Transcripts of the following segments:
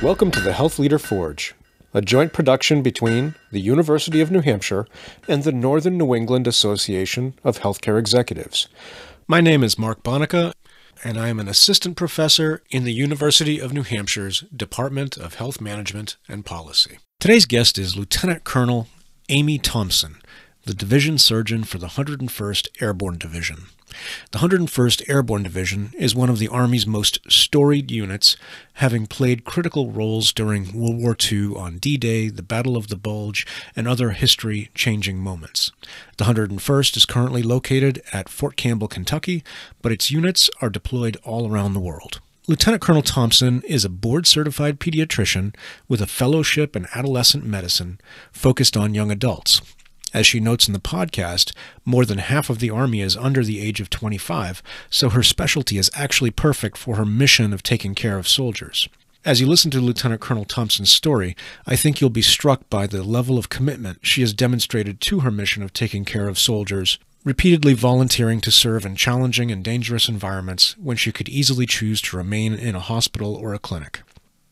Welcome to the Health Leader Forge, a joint production between the University of New Hampshire and the Northern New England Association of Healthcare Executives. My name is Mark Bonica, and I am an assistant professor in the University of New Hampshire's Department of Health Management and Policy. Today's guest is Lieutenant Colonel Amy Thompson, the division surgeon for the 101st Airborne Division. The 101st Airborne Division is one of the Army's most storied units, having played critical roles during World War II on D Day, the Battle of the Bulge, and other history changing moments. The 101st is currently located at Fort Campbell, Kentucky, but its units are deployed all around the world. Lieutenant Colonel Thompson is a board certified pediatrician with a fellowship in adolescent medicine focused on young adults. As she notes in the podcast, more than half of the Army is under the age of 25, so her specialty is actually perfect for her mission of taking care of soldiers. As you listen to Lieutenant Colonel Thompson's story, I think you'll be struck by the level of commitment she has demonstrated to her mission of taking care of soldiers, repeatedly volunteering to serve in challenging and dangerous environments when she could easily choose to remain in a hospital or a clinic.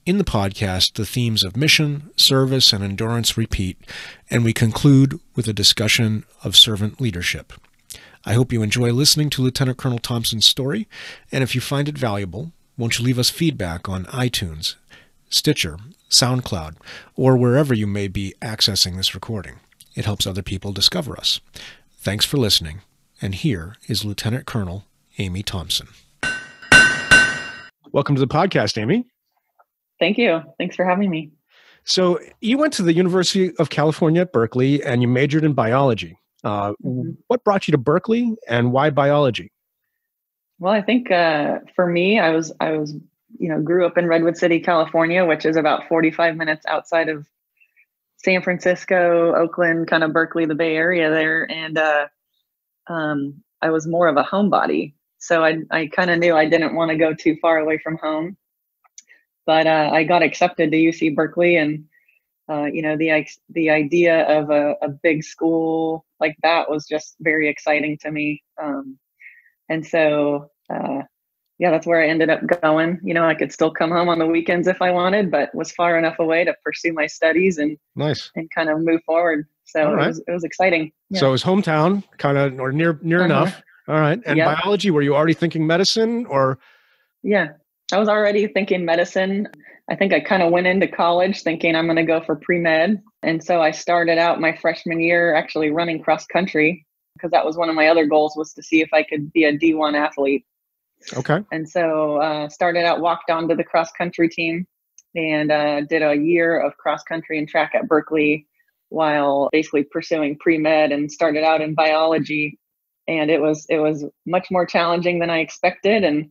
In the podcast, the themes of mission, service, and endurance repeat, and we conclude with a discussion of servant leadership. I hope you enjoy listening to Lieutenant Colonel Thompson's story, and if you find it valuable, won't you leave us feedback on iTunes, Stitcher, SoundCloud, or wherever you may be accessing this recording? It helps other people discover us. Thanks for listening, and here is Lieutenant Colonel Amy Thompson. Welcome to the podcast, Amy. Thank you. Thanks for having me. So, you went to the University of California at Berkeley and you majored in biology. Uh, mm-hmm. What brought you to Berkeley and why biology? Well, I think uh, for me, I was I was you know grew up in Redwood City, California, which is about 45 minutes outside of San Francisco, Oakland, kind of Berkeley, the Bay Area there, and uh, um, I was more of a homebody, so I I kind of knew I didn't want to go too far away from home but uh, I got accepted to UC Berkeley, and uh, you know the the idea of a, a, big school like that was just very exciting to me. Um, and so, uh, yeah, that's where I ended up going. You know, I could still come home on the weekends if I wanted, but was far enough away to pursue my studies and nice and kind of move forward. So right. it, was, it was exciting. Yeah. So it was hometown, kind of or near near uh-huh. enough. All right. And yep. biology, were you already thinking medicine or? Yeah, I was already thinking medicine. I think I kind of went into college thinking I'm going to go for pre med. And so I started out my freshman year actually running cross country because that was one of my other goals was to see if I could be a D1 athlete. Okay. And so uh, started out, walked onto the cross country team and uh, did a year of cross country and track at Berkeley while basically pursuing pre med and started out in biology. And it was it was much more challenging than I expected. And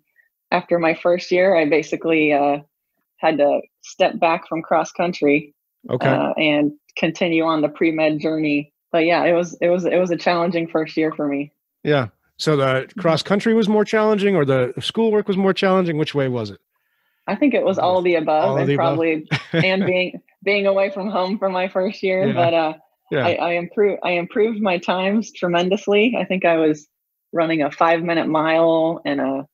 after my first year, I basically uh, had to step back from cross country okay. uh, and continue on the pre med journey. But yeah, it was it was it was a challenging first year for me. Yeah. So the cross country was more challenging, or the schoolwork was more challenging. Which way was it? I think it was all of the above, all and the probably above. and being being away from home for my first year. Yeah. But uh, yeah. I, I improved I improved my times tremendously. I think I was running a five minute mile and a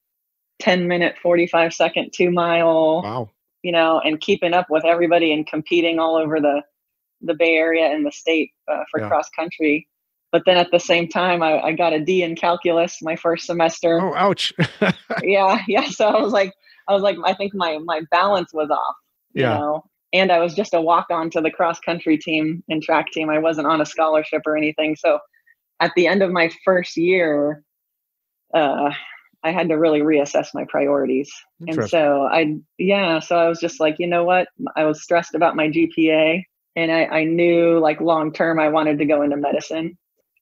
10 minute, 45 second two mile. Wow. You know, and keeping up with everybody and competing all over the the Bay Area and the state uh, for yeah. cross country. But then at the same time, I, I, got a D in calculus my first semester. Oh, ouch! yeah, yeah. So I was like, I was like, I think my my balance was off. Yeah. You know? And I was just a walk on to the cross country team and track team. I wasn't on a scholarship or anything. So at the end of my first year, uh, I had to really reassess my priorities. And so I, yeah, so I was just like, you know what? I was stressed about my GPA and I, I knew like long term I wanted to go into medicine.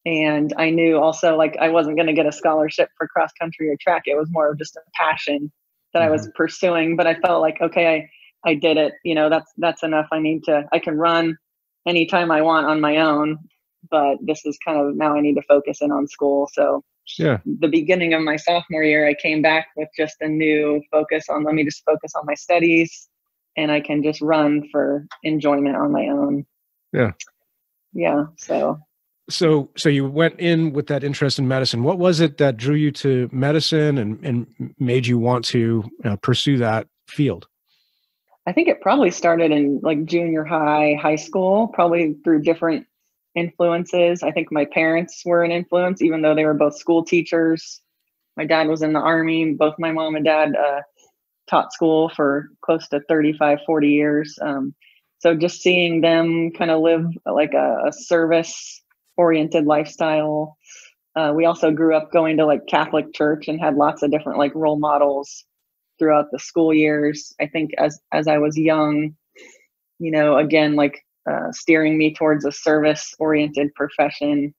And I knew also like I wasn't going to get a scholarship for cross country or track. It was more of just a passion that mm-hmm. I was mm-hmm. pursuing. But I felt like, okay, I, I did it. You know, that's, that's enough. I need to, I can run anytime I want on my own. But this is kind of now I need to focus in on school. So yeah. The beginning of my sophomore year i came back with just a new focus on let me just focus on my studies and i can just run for enjoyment on my own. Yeah. Yeah so. So so you went in with that interest in medicine. What was it that drew you to medicine and and made you want to uh, pursue that field? I think it probably started in like junior high, high school, probably through different influences. I think my parents were an influence, even though they were both school teachers. My dad was in the army. Both my mom and dad uh, taught school for close to 35, 40 years. Um, so just seeing them kind of live like a, a service oriented lifestyle. Uh, we also grew up going to like Catholic church and had lots of different like role models throughout the school years. I think as as I was young, you know, again like uh, steering me towards a service oriented profession.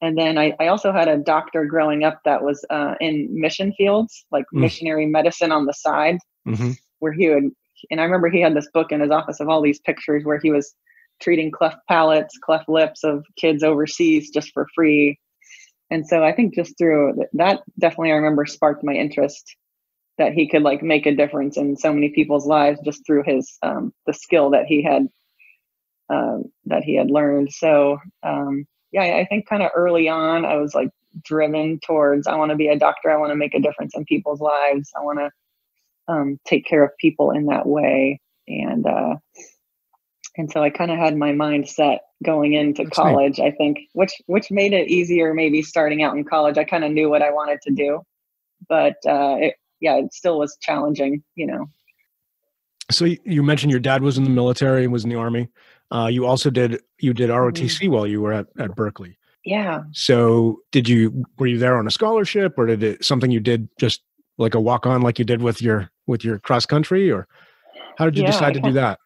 And then I, I, also had a doctor growing up that was uh, in mission fields, like mm. missionary medicine on the side, mm-hmm. where he would. And I remember he had this book in his office of all these pictures where he was treating cleft palates, cleft lips of kids overseas just for free. And so I think just through that, definitely I remember sparked my interest that he could like make a difference in so many people's lives just through his um, the skill that he had um, that he had learned. So um, yeah, I think kind of early on I was like driven towards I want to be a doctor. I want to make a difference in people's lives. I want to um, take care of people in that way. And uh, and so I kind of had my mind set going into That's college. Neat. I think, which which made it easier maybe starting out in college. I kind of knew what I wanted to do, but uh, it, yeah, it still was challenging, you know. So you mentioned your dad was in the military and was in the army. Uh, you also did you did ROTC mm-hmm. while you were at, at Berkeley. Yeah. So did you were you there on a scholarship or did it something you did just like a walk on like you did with your with your cross country or how did you yeah, decide to do that?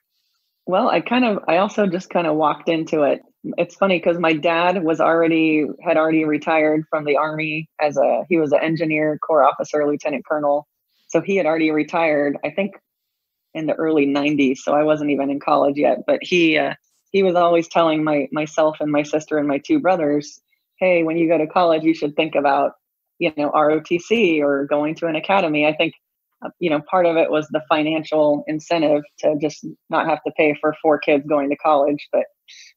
Well, I kind of I also just kind of walked into it. It's funny because my dad was already had already retired from the army as a he was an engineer, corps officer, lieutenant colonel. So he had already retired. I think in the early 90s so i wasn't even in college yet but he uh, he was always telling my myself and my sister and my two brothers hey when you go to college you should think about you know rotc or going to an academy. I think uh, you know part of it was the financial incentive to just not have to pay for four kids going to college but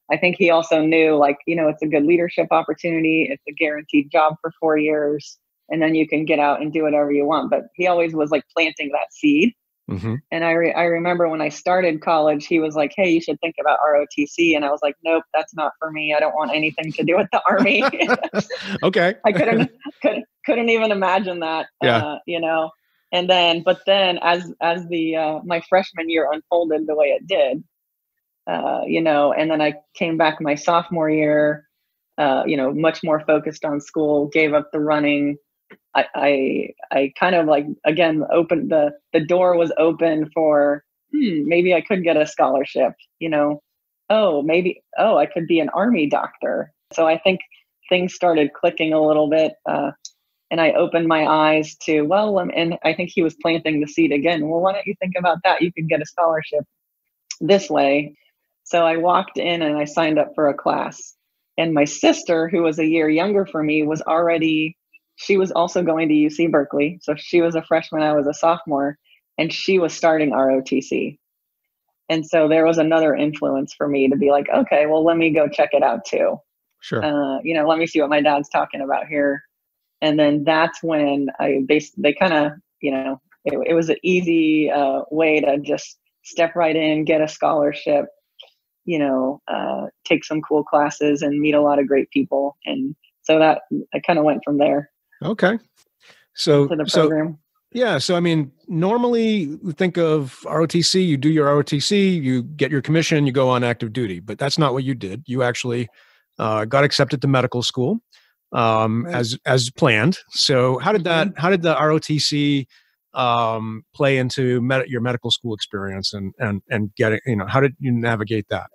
i think he also knew like you know it's a good leadership opportunity it's a guaranteed job for four years and then you can get out and do whatever you want but he always was like planting that seed Mm-hmm. And I, re- I remember when I started college, he was like, Hey, you should think about ROTC. And I was like, Nope, that's not for me. I don't want anything to do with the Army. okay. I couldn't, couldn't, couldn't even imagine that, yeah. Uh, you know? And then, but then as, as the, uh, my freshman year unfolded the way it did, uh, you know, and then I came back my sophomore year, uh, you know, much more focused on school, gave up the running, I, I, I kind of like again opened the the door was open for hmm, maybe I could get a scholarship. You know, oh maybe oh I could be an army doctor. So I think things started clicking a little bit, uh, and I opened my eyes to well, um, and I think he was planting the seed again. Well, why don't you think about that? You could get a scholarship this way. So I walked in and I signed up for a class. And my sister, who was a year younger for me, was already she was also going to UC Berkeley. So she was a freshman, I was a sophomore, and she was starting ROTC. And so there was another influence for me to be like, okay, well, let me go check it out too. Sure. Uh, you know, let me see what my dad's talking about here. And then that's when I they they kind of you know it, it was an easy uh, way to just step right in, get a scholarship, you know, uh, take some cool classes and meet a lot of great people. And so that I kind of went from there. Okay. So, so yeah. So, I mean, normally think of ROTC, you do your ROTC, you get your commission, you go on active duty, but that's not what you did. You actually uh, got accepted to medical school um, right. as, as planned. So how did that, mm-hmm. how did the ROTC um, play into med- your medical school experience and, and, and getting, you know, how did you navigate that?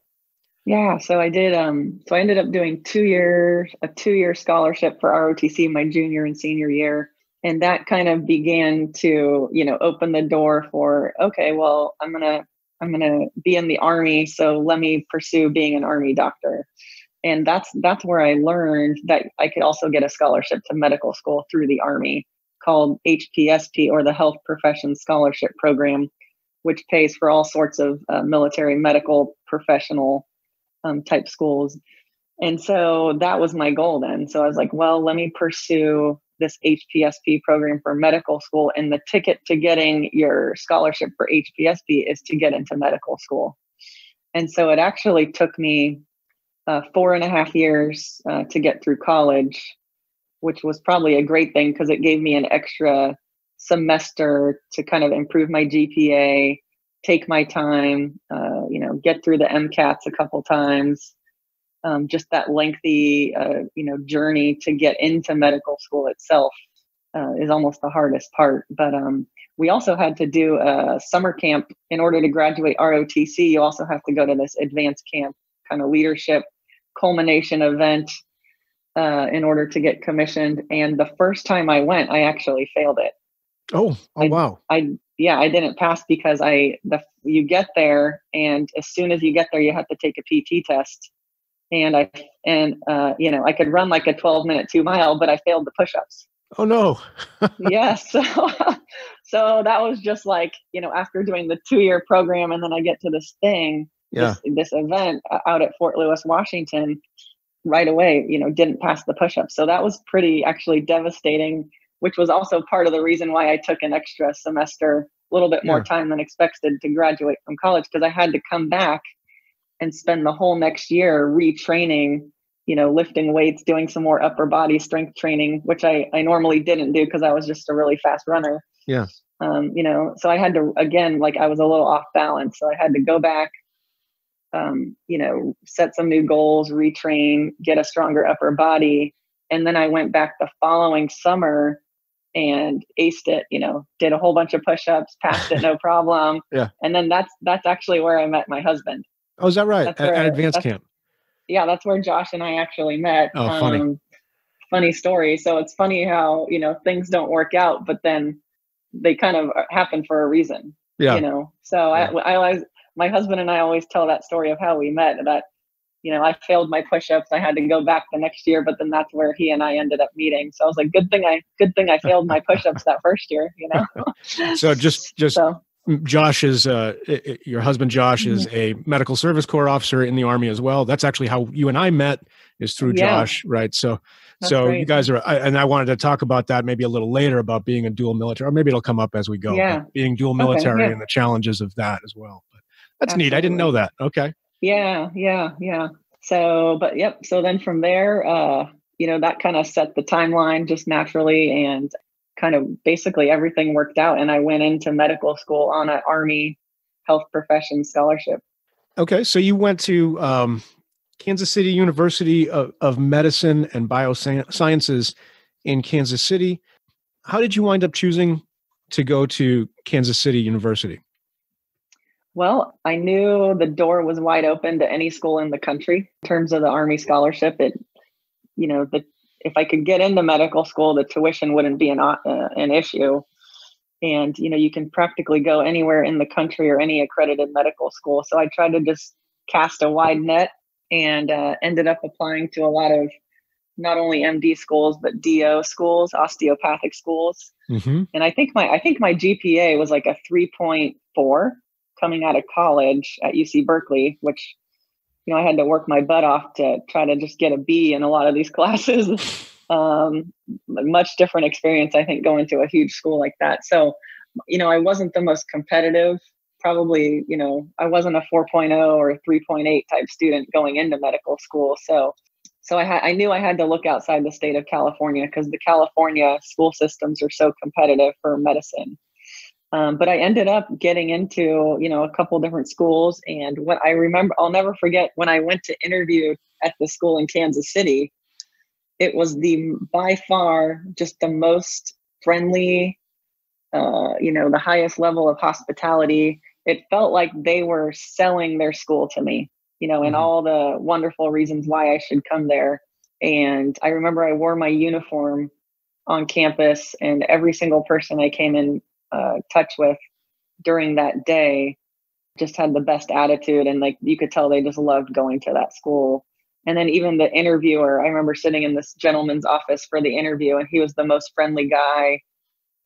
Yeah, so I did. Um, so I ended up doing two years, a two year scholarship for ROTC my junior and senior year, and that kind of began to you know open the door for okay, well I'm gonna I'm gonna be in the army, so let me pursue being an army doctor, and that's that's where I learned that I could also get a scholarship to medical school through the army called HPSP or the Health Profession Scholarship Program, which pays for all sorts of uh, military medical professional um, type schools. And so that was my goal then. So I was like, well, let me pursue this HPSP program for medical school, and the ticket to getting your scholarship for HPSP is to get into medical school. And so it actually took me uh, four and a half years uh, to get through college, which was probably a great thing because it gave me an extra semester to kind of improve my GPA, take my time, uh, you know, get through the MCATs a couple times. Um, just that lengthy, uh, you know, journey to get into medical school itself uh, is almost the hardest part. But um, we also had to do a summer camp in order to graduate ROTC. You also have to go to this advanced camp kind of leadership culmination event uh, in order to get commissioned. And the first time I went, I actually failed it. Oh, oh I, wow. I yeah, I didn't pass because I the you get there and as soon as you get there, you have to take a PT test. And I and uh, you know I could run like a 12 minute two mile, but I failed the push-ups. Oh no. yes. So, so that was just like, you know, after doing the two year program and then I get to this thing, yeah. this, this event uh, out at Fort Lewis, Washington, right away, you know, didn't pass the push up. So that was pretty actually devastating, which was also part of the reason why I took an extra semester, a little bit more yeah. time than expected to graduate from college because I had to come back and spend the whole next year retraining you know, lifting weights, doing some more upper body strength training, which I, I normally didn't do because I was just a really fast runner. Yeah. Um, you know, so I had to, again, like I was a little off balance. So I had to go back, um, you know, set some new goals, retrain, get a stronger upper body. And then I went back the following summer and aced it, you know, did a whole bunch of push-ups, passed it, no problem. yeah. And then that's, that's actually where I met my husband. Oh, is that right? At, where, at advanced camp yeah, that's where Josh and I actually met. Oh, funny. Um, funny story. So it's funny how, you know, things don't work out, but then they kind of happen for a reason. Yeah. You know, so yeah. I, I always, my husband and I always tell that story of how we met that, you know, I failed my push-ups. I had to go back the next year, but then that's where he and I ended up meeting. So I was like, good thing I, good thing I failed my push-ups that first year, you know? so just, just so. Josh is uh, your husband. Josh is mm-hmm. a medical service corps officer in the army as well. That's actually how you and I met is through yeah. Josh, right? So, That's so great. you guys are, and I wanted to talk about that maybe a little later about being a dual military, or maybe it'll come up as we go. Yeah. being dual military okay, yeah. and the challenges of that as well. But that's Absolutely. neat. I didn't know that. Okay. Yeah, yeah, yeah. So, but yep. So then from there, uh, you know, that kind of set the timeline just naturally, and kind of basically everything worked out and I went into medical school on an Army health profession scholarship. Okay, so you went to um, Kansas City University of, of Medicine and Biosciences in Kansas City. How did you wind up choosing to go to Kansas City University? Well, I knew the door was wide open to any school in the country in terms of the Army scholarship. It, you know, the if I could get into medical school, the tuition wouldn't be an uh, an issue. And you know, you can practically go anywhere in the country or any accredited medical school. So I tried to just cast a wide net and uh, ended up applying to a lot of not only MD schools but DO schools, osteopathic schools. Mm-hmm. And I think my I think my GPA was like a three point four coming out of college at UC Berkeley, which you know, I had to work my butt off to try to just get a B in a lot of these classes. um, much different experience, I think, going to a huge school like that. So, you know, I wasn't the most competitive. Probably, you know, I wasn't a 4.0 or 3.8 type student going into medical school. So, so I, ha- I knew I had to look outside the state of California because the California school systems are so competitive for medicine. Um, but I ended up getting into, you know, a couple different schools. And what I remember, I'll never forget when I went to interview at the school in Kansas City, it was the by far just the most friendly, uh, you know, the highest level of hospitality. It felt like they were selling their school to me, you know, and mm-hmm. all the wonderful reasons why I should come there. And I remember I wore my uniform on campus, and every single person I came in uh, touch with during that day just had the best attitude and like you could tell they just loved going to that school. And then even the interviewer i remember sitting in this gentleman's office for the interview and he was the most friendly guy.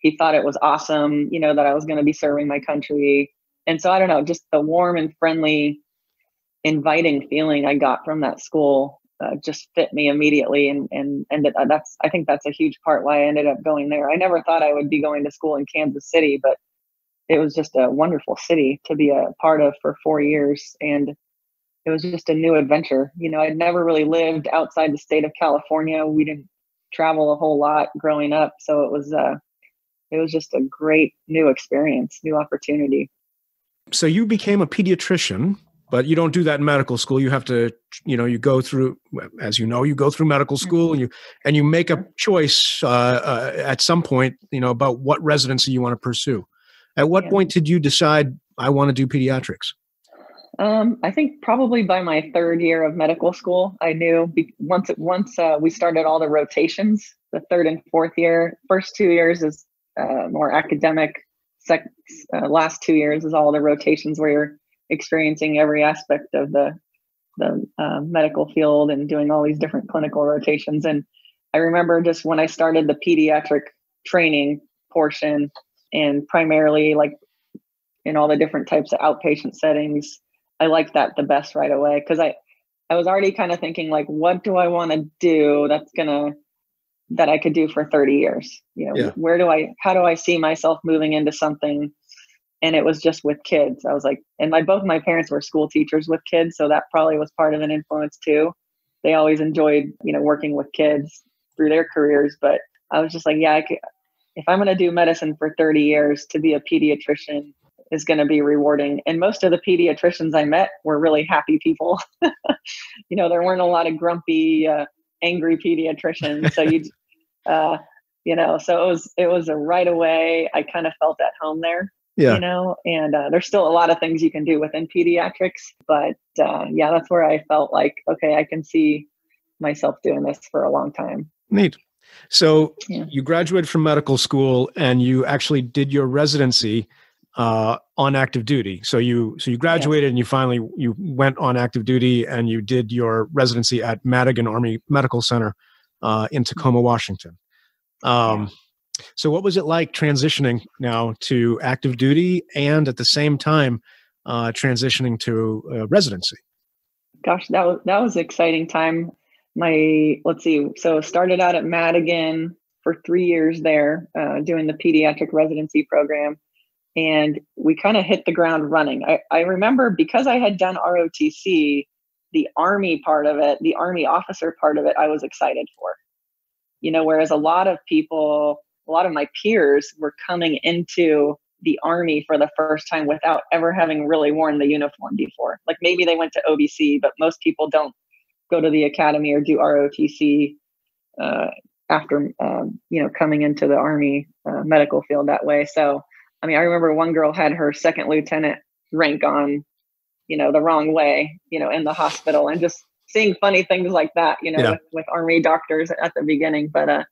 He thought it was awesome you know that i was going to be serving my country. And so i don't know just the warm and friendly inviting feeling i got from that school uh, just fit me immediately and and and that's I think that's a huge part why I ended up going there. I never thought I would be going to school in Kansas City, but it was just a wonderful city to be a part of for four years and it was just a new adventure. You know, I'd never really lived outside the state of California. We didn't travel a whole lot growing up, so it was uh it was just a great new experience, new opportunity. So you became a pediatrician but you don't do that in medical school you have to you know you go through as you know you go through medical school and you and you make a choice uh, uh, at some point you know about what residency you want to pursue at what yeah. point did you decide i want to do pediatrics um, I think probably by my third year of medical school, I knew once it, once uh, we started all the rotations, the third and fourth year, first two years is uh, more academic. Sec- uh, last two years is all the rotations where you're experiencing every aspect of the the uh, medical field and doing all these different clinical rotations. And I remember just when I started the pediatric training portion, and primarily like in all the different types of outpatient settings, I liked that the best right away because I I was already kind of thinking like, what do I want to do that's gonna that I could do for 30 years? You know, yeah. where do I how do I see myself moving into something and it was just with kids. I was like, and my both my parents were school teachers with kids, so that probably was part of an influence too. They always enjoyed, you know, working with kids through their careers, but I was just like, yeah, I could, if I'm going to do medicine for 30 years, to be a pediatrician is going to be rewarding. And most of the pediatricians I met were really happy people. you know, there weren't a lot of grumpy, uh, angry pediatricians. So you, uh, you know, so it was it was a right away. I kind of felt at home there yeah. you know and uh, there's still a lot of things you can do within pediatrics but uh, yeah that's where i felt like okay i can see myself doing this for a long time neat so yeah. you graduated from medical school and you actually did your residency uh, on active duty so you so you graduated yes. and you finally you went on active duty and you did your residency at madigan army medical center uh, in tacoma washington um, yeah so, what was it like transitioning now to active duty and at the same time uh, transitioning to uh, residency? Gosh, that was that was an exciting time. My let's see, so started out at Madigan for three years there, uh, doing the pediatric residency program, and we kind of hit the ground running. I, I remember because I had done ROTC, the Army part of it, the Army officer part of it, I was excited for. You know, whereas a lot of people a lot of my peers were coming into the army for the first time without ever having really worn the uniform before. Like maybe they went to OBC, but most people don't go to the academy or do ROTC uh, after um, you know coming into the army uh, medical field that way. So I mean, I remember one girl had her second lieutenant rank on, you know, the wrong way, you know, in the hospital, and just seeing funny things like that, you know, yeah. with, with army doctors at the beginning. But uh,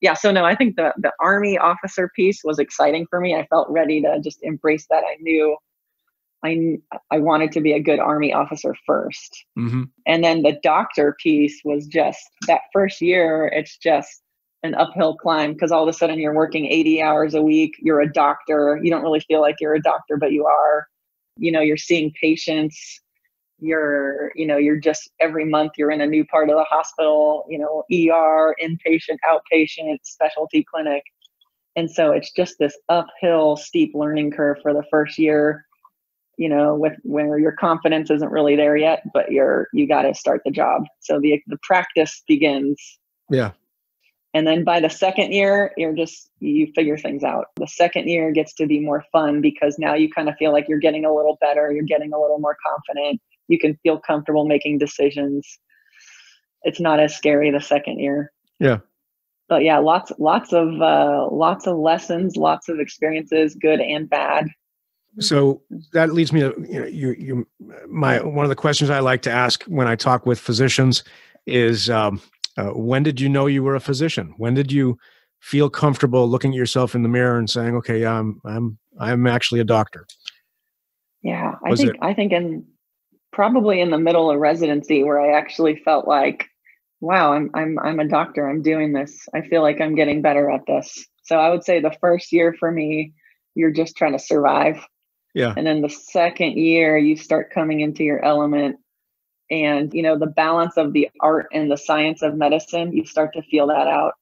yeah, so no, I think the the army officer piece was exciting for me. I felt ready to just embrace that. I knew I I wanted to be a good army officer 1st mm-hmm. and then the doctor piece was just that first year. It's just an uphill climb because all of a sudden you're working 80 hours a week. You're a doctor. You don't really feel like you're a doctor, but you are. You know, you're seeing patients you're you know you're just every month you're in a new part of the hospital you know er inpatient outpatient specialty clinic. And so it's just this uphill steep learning curve for the first year you know with where your confidence isn't really there yet but you're you got to start the job. So the the practice begins. Yeah. And then by the second year you're just you figure things out. The second year gets to be more fun because now you kind of feel like you're getting a little better you're getting a little more confident you can feel comfortable making decisions. It's not as scary the second year. Yeah. But yeah, lots lots of uh, lots of lessons, lots of experiences, good and bad. So that leads me to you know you you my one of the questions I like to ask when I talk with physicians is um, uh, when did you know you were a physician? When did you feel comfortable looking at yourself in the mirror and saying, "Okay, I'm I'm I'm actually a doctor"? Yeah, I Was think it, I think in probably in the middle of residency where I actually felt like, wow, I'm I'm I'm a doctor. I'm doing this. I feel like I'm getting better at this. So I would say the first year for me, you're just trying to survive. Yeah. And then the second year, you start coming into your element. and you know the balance of the art and the science of medicine you start to feel that out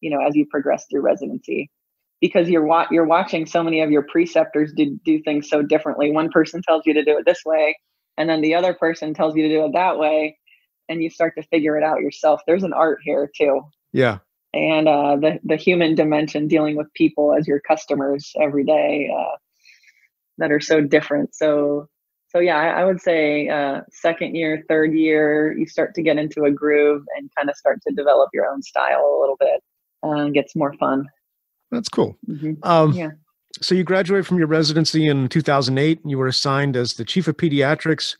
you know as you progress through residency because you're wa- you're watching so many of your preceptors do, do things so differently one person tells you to do it this way and then the other person tells you to do it that way and you start to figure it out yourself there's an art here too yeah and uh, the the human dimension dealing with people as your customers every day uh, that are so different so so yeah, I, I would say uh, second year, third year, you start to get into a groove and kind of start to develop your own style a little bit. Uh, gets more fun. That's cool. Mm-hmm. Um, yeah. So you graduated from your residency in 2008. And you were assigned as the chief of pediatrics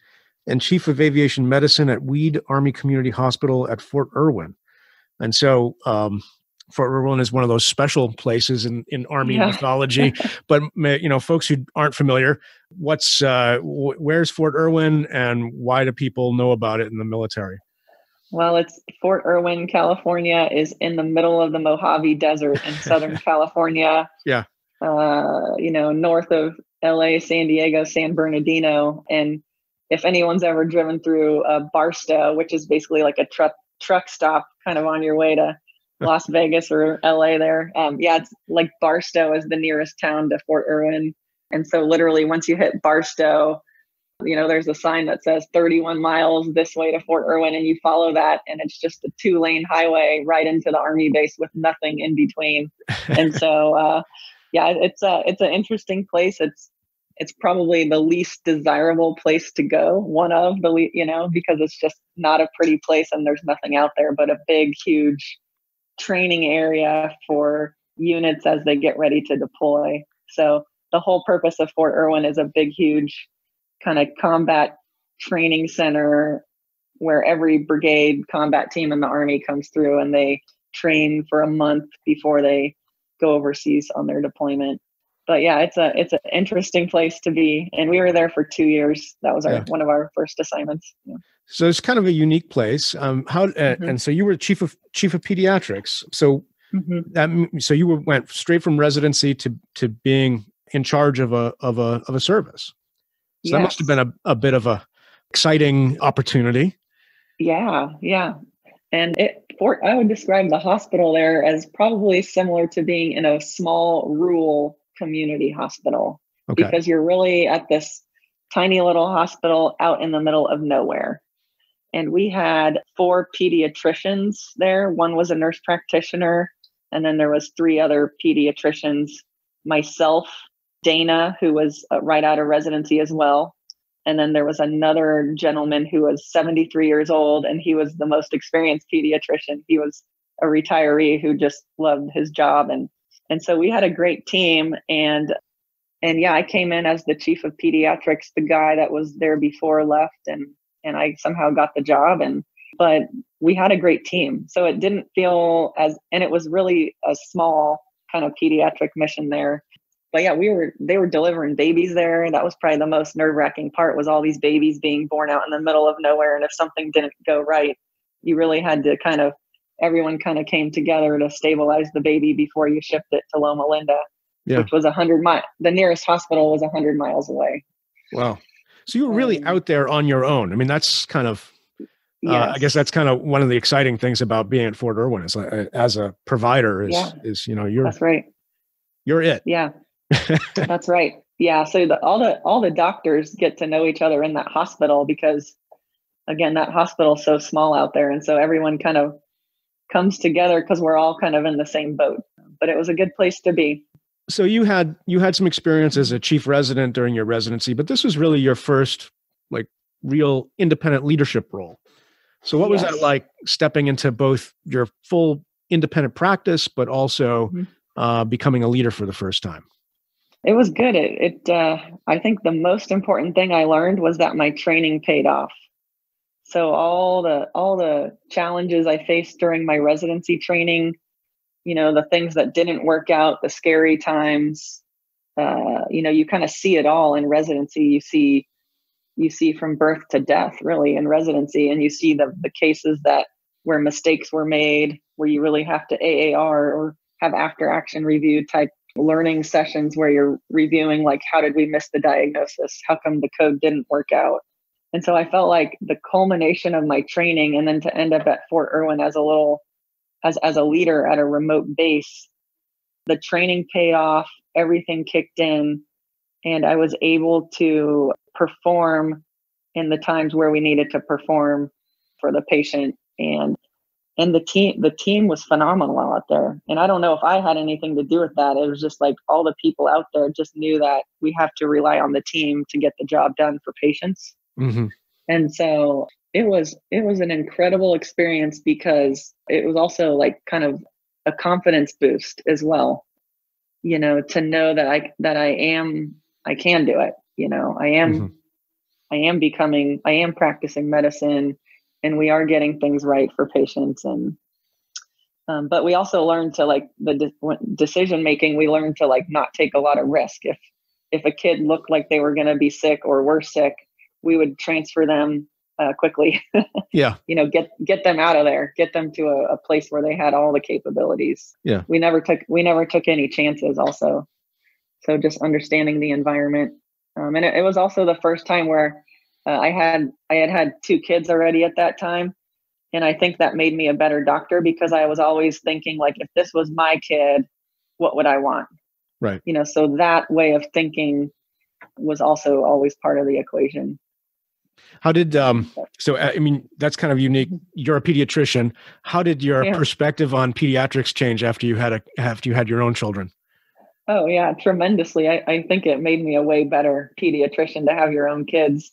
and chief of aviation medicine at Weed Army Community Hospital at Fort Irwin. And so um, Fort Irwin is one of those special places in, in Army yeah. mythology. but you know, folks who aren't familiar, what's uh, w- where's Fort Irwin, and why do people know about it in the military? Well, it's Fort Irwin, California, is in the middle of the Mojave Desert in Southern California. Yeah. Uh, you know, north of LA, San Diego, San Bernardino, and if anyone's ever driven through uh, Barstow, which is basically like a truck truck stop, kind of on your way to Las Vegas or LA there. Um, yeah, it's like Barstow is the nearest town to Fort Irwin. And so literally once you hit Barstow, you know, there's a sign that says 31 miles this way to Fort Irwin, and you follow that, and it's just a two lane highway right into the army base with nothing in between. and so, uh, yeah, it's a it's an interesting place. It's it's probably the least desirable place to go. One of the you know because it's just not a pretty place, and there's nothing out there but a big, huge training area for units as they get ready to deploy. So the whole purpose of Fort Irwin is a big, huge kind of combat training center where every brigade combat team in the Army comes through and they train for a month before they go overseas on their deployment. But yeah, it's a it's an interesting place to be, and we were there for two years. That was our yeah. one of our first assignments. Yeah. So it's kind of a unique place. Um, how mm-hmm. and so you were chief of chief of pediatrics. So mm-hmm. that so you were, went straight from residency to to being in charge of a of a of a service. So yes. that must have been a, a bit of a exciting opportunity. Yeah, yeah. And it for I would describe the hospital there as probably similar to being in a small rural community hospital. Okay. because you're really at this tiny little hospital out in the middle of nowhere. And we had four pediatricians there. One was a nurse practitioner and then there was three other pediatricians myself dana who was uh, right out of residency as well and then there was another gentleman who was 73 years old and he was the most experienced pediatrician he was a retiree who just loved his job and and so we had a great team and and yeah i came in as the chief of pediatrics the guy that was there before left and and I somehow got the job and but we had a great team. So it didn't feel as and it was really a small kind of pediatric mission there. But yeah, we were they were delivering babies there. That was probably the most nerve-wracking part was all these babies being born out in the middle of nowhere and if something didn't go right, you really had to kind of everyone kind of came together to stabilize the baby before you shipped it to Loma Linda, yeah. which was a hundred mile. The nearest hospital was a hundred miles away. Wow. So you were really um, out there on your own. I mean, that's kind of, uh. I guess that's kind of one of the exciting things about being at Fort Irwin is uh, as a provider is, yeah. is, you know, you're, that's right. You're it. Yeah, that's right. Yeah. So the, all the, all the doctors get to know each other in that hospital because again, that hospital's so small out there. And so everyone kind of comes together because we're all kind of in the same boat, but it was a good place to be so you had you had some experience as a chief resident during your residency, but this was really your first like real independent leadership role. So what was yes. that like stepping into both your full independent practice, but also mm-hmm. uh, becoming a leader for the first time? It was good. It, it uh, I think the most important thing I learned was that my training paid off. So all the all the challenges I faced during my residency training you know the things that didn't work out the scary times uh, you know you kind of see it all in residency you see you see from birth to death really in residency and you see the the cases that where mistakes were made where you really have to aar or have after action review type learning sessions where you're reviewing like how did we miss the diagnosis? How come the code didn't work out? And so I felt like the culmination of my training and then to end up at Fort Irwin as a little as as a leader at a remote base, the training paid off, everything kicked in, and I was able to perform in the times where we needed to perform for the patient and and the team the team was phenomenal out there. And i don't know if i had anything to do with that. It was just like all the people out there just knew that we have to rely on the team to get the job done for patients. Mm-hmm. and so it was it was an incredible experience because it was also like kind of a confidence boost as well you know to know that i that i am i can do it. You know i am mm-hmm. i am becoming i am practicing medicine and we are getting things right for patients and um, but we also learn to like the de- decision making we learn to like not take a lot of risk. If if a kid looked like they were going to be sick or were sick we would transfer them uh, quickly. Yeah. You know get get them out of there get them to a, a, place where they had all the capabilities. Yeah. We never took we never took any chances also. So just understanding the environment um, and it, it was also the first time where uh, I had I had had two kids already at that time, and I think that made me a better doctor because I was always thinking like, if this was my kid, what would I want? Right. You know, so that way of thinking was also always part of the equation. How did um so I mean that's kind of unique. Mm-hmm. You're a pediatrician. How did your yeah. perspective on pediatrics change after you had a after you had your own children? Oh yeah, tremendously. I, I think it made me a way better pediatrician to have your own kids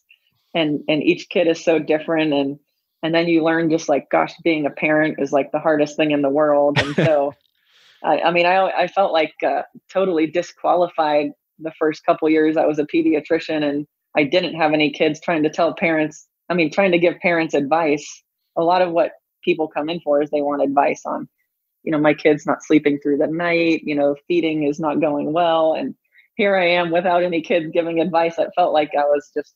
and and each kid is so different and and then you learn just like gosh being a parent is like the hardest thing in the world and so I, I, mean i i felt like uh, totally disqualified the first couple years i was a pediatrician and i didn't have any kids trying to tell parents i mean trying to give parents advice. A lot of what people come in for is they want advice on you know my kid's not sleeping through the night you know feeding is not going well and here i am without any kids giving advice. I felt like i was just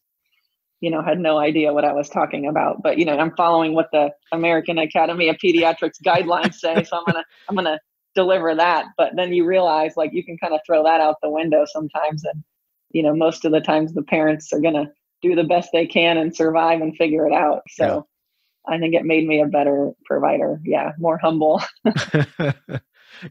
you know, had no idea what I was talking about. But you know, I'm following what the American Academy of Pediatrics guidelines say, so I'm gonna I'm gonna deliver that. But then you realize like you can kind of throw that out the window sometimes, and you know, most of the times the parents are gonna do the best they can and survive and figure it out. So. Yeah. I think it made me a better provider. Yeah, more humble. yeah,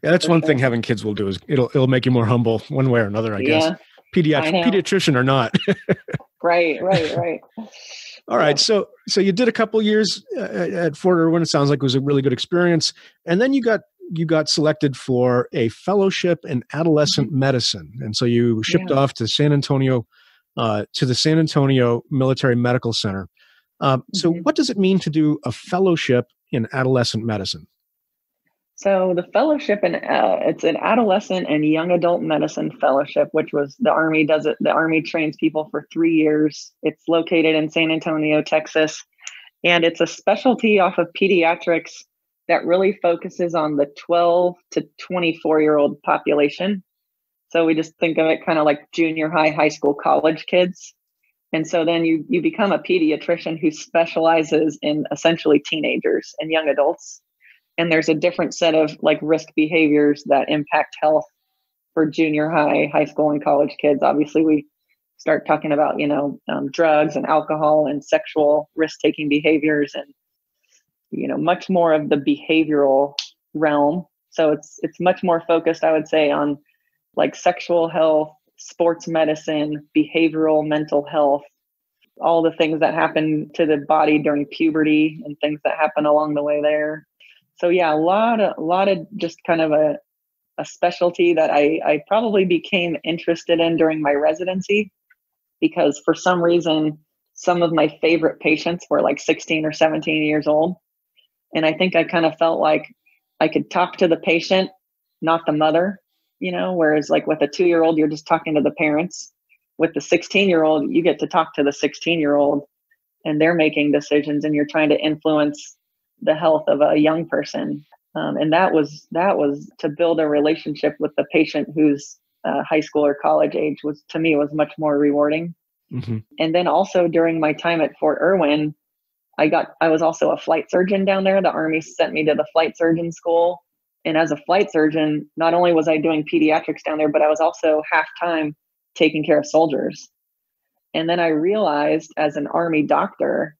that's one thing having kids will do is it'll it'll make you more humble one way or another, I guess. Yeah, Pediatric pediatrician or not. right, right, right. All right, so so you did a couple years uh, at Fort Irwin. It sounds like it was a really good experience, and then you got you got selected for a fellowship in adolescent mm-hmm. medicine, and so you shipped yeah. off to San Antonio uh, to the San Antonio Military Medical Center. Um, so, mm-hmm. what does it mean to do a fellowship in adolescent medicine? So the fellowship and uh, it's an adolescent and young adult medicine fellowship, which was the Army does it. The Army trains people for three years. It's located in San Antonio, Texas, and it's a specialty off of pediatrics that really focuses on the 12 to 24 year old population. So we just think of it kind of like junior high, high school, college kids. And so then you you become a pediatrician who specializes in essentially teenagers and young adults and there's a different set of like risk behaviors that impact health for junior high high school and college kids. Obviously we start talking about you know um, drugs and alcohol and sexual risk taking behaviors and you know much more of the behavioral realm. So it's it's much more focused i would say on like sexual health sports medicine behavioral mental health all the things that happen to the body during puberty and things that happen along the way there so yeah, a lot of a lot of just kind of a a specialty that I, I probably became interested in during my residency because for some reason some of my favorite patients were like 16 or 17 years old. And I think I kind of felt like I could talk to the patient, not the mother, you know, whereas like with a two year old, you're just talking to the parents. With the 16 year old, you get to talk to the 16 year old and they're making decisions and you're trying to influence the health of a young person. Um, and that was that was to build a relationship with the patient who's uh, high school or college age was to me was much more rewarding. Mm-hmm. and then also during my time at fort irwin i got i was also a flight surgeon down there. The army sent me to the flight surgeon school. And as a flight surgeon not only was i doing pediatrics down there but i was also half time taking care of soldiers. And then I realized as an Army doctor,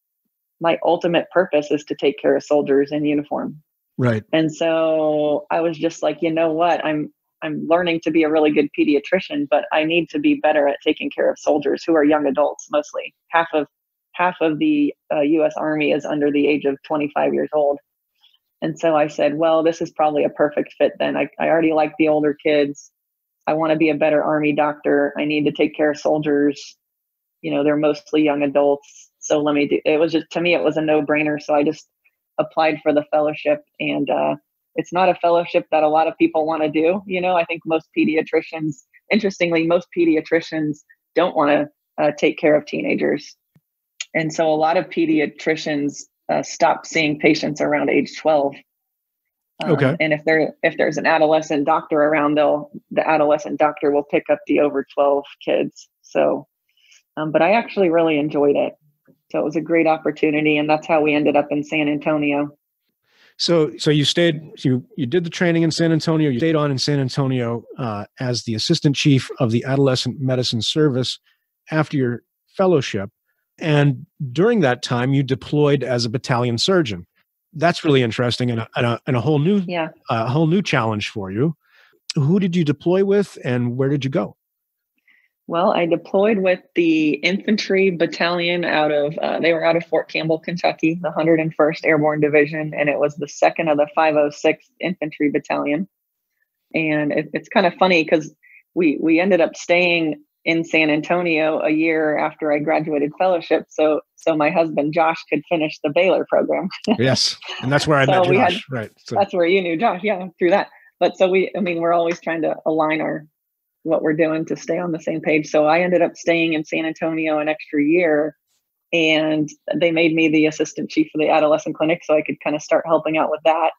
my ultimate purpose is to take care of soldiers in uniform. Right. And so I was just like, you know what? I'm I'm learning to be a really good pediatrician, but I need to be better at taking care of soldiers who are young adults mostly. Half of half of the uh, U.S. Army is under the age of 25 years old. And so I said, well, this is probably a perfect fit then. I, I already like the older kids. I want to be a better Army doctor. I need to take care of soldiers. You know, they're mostly young adults. So let me do it. Was just, to me, it was a no brainer. So I just applied for the fellowship. And uh, it's not a fellowship that a lot of people want to do. You know, I think most pediatricians, interestingly, most pediatricians don't want to uh, take care of teenagers. And so a lot of pediatricians uh, stop seeing patients around age 12. Um, okay. And if there if there's an adolescent doctor around, they'll the adolescent doctor will pick up the over 12 kids. So, um, but I actually really enjoyed it. So it was a great opportunity, and that's how we ended up in San Antonio. So, so you stayed, you you did the training in San Antonio. You stayed on in San Antonio uh, as the assistant chief of the adolescent medicine service after your fellowship. And during that time, you deployed as a battalion surgeon. That's really interesting and a, and a, and a whole new, yeah. a whole new challenge for you. Who did you deploy with, and where did you go? Well, I deployed with the infantry battalion out of, uh, they were out of Fort Campbell, Kentucky, the 101st Airborne Division, and it was the second of the 506th Infantry Battalion. And it, it's kind of funny because we we ended up staying in San Antonio a year after I graduated fellowship. So so my husband Josh could finish the Baylor program. yes, and that's where I so met Josh. Had, right, so. that's where you knew Josh. Yeah, through that. But so we, I mean, we're always trying to align our what we're doing to stay on the same page. So I ended up staying in San Antonio an extra year, and they made me the assistant chief of the adolescent clinic, so I could kind of start helping out with that.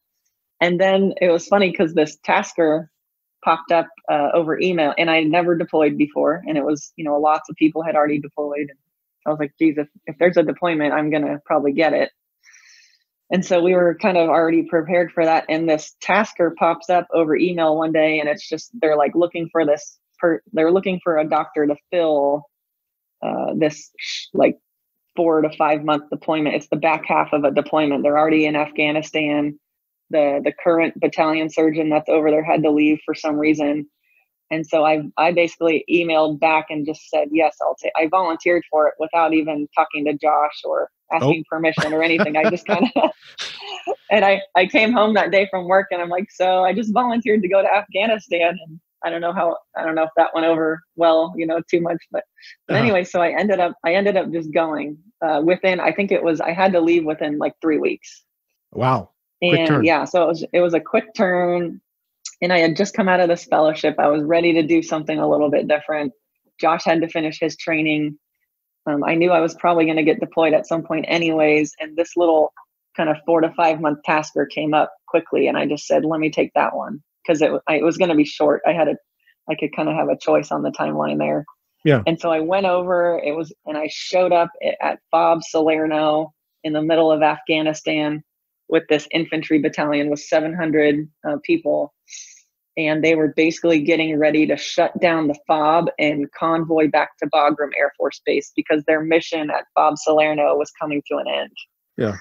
And then it was funny because this tasker popped up uh, over email and I had never deployed before. And it was, you know, lots of people had already deployed. I was like, geez, if, if there's a deployment, I'm going to probably get it. And so we were kind of already prepared for that. And this tasker pops up over email one day and it's just, they're like looking for this, per, they're looking for a doctor to fill uh, this like four to five month deployment. It's the back half of a deployment. They're already in Afghanistan the the current battalion surgeon that's over there had to leave for some reason and so i i basically emailed back and just said yes i'll take i volunteered for it without even talking to josh or asking oh. permission or anything i just kind of and i i came home that day from work and i'm like so i just volunteered to go to afghanistan and i don't know how i don't know if that went over well you know too much but, but uh-huh. anyway so i ended up i ended up just going uh, within i think it was i had to leave within like three weeks wow and yeah, so it was it was a quick turn. And I had just come out of this fellowship. I was ready to do something a little bit different. Josh had to finish his training. Um, I knew I was probably going to get deployed at some point, anyways. And this little kind of four to five month tasker came up quickly, and I just said, "Let me take that one," because it it was going to be short. I had a I could kind of have a choice on the timeline there. Yeah. And so I went over. It was, and I showed up at FOB Salerno in the middle of Afghanistan with this infantry battalion with 700 uh, people. And they were basically getting ready to shut down the FOB and convoy back to Bagram Air Force Base because their mission at FOB Salerno was coming to an end. Yeah.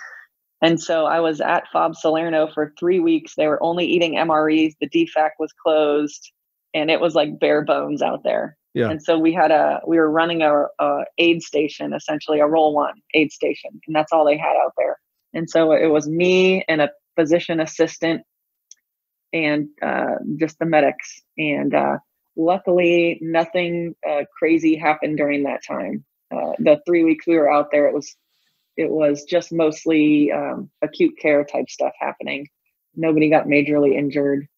And so I was at FOB Salerno for three weeks. They were only eating MREs. The DFAC was closed, and it was like bare bones out there. Yeah. And so we had a we were running a, a aid station, essentially a role one aid station, and that's all they had out there. And so it was me and a physician assistant and uh, just the medics. And uh, luckily, nothing uh, crazy happened during that time. Uh, the three weeks we were out there, it was it was just mostly um, acute care type stuff happening. Nobody got majorly injured.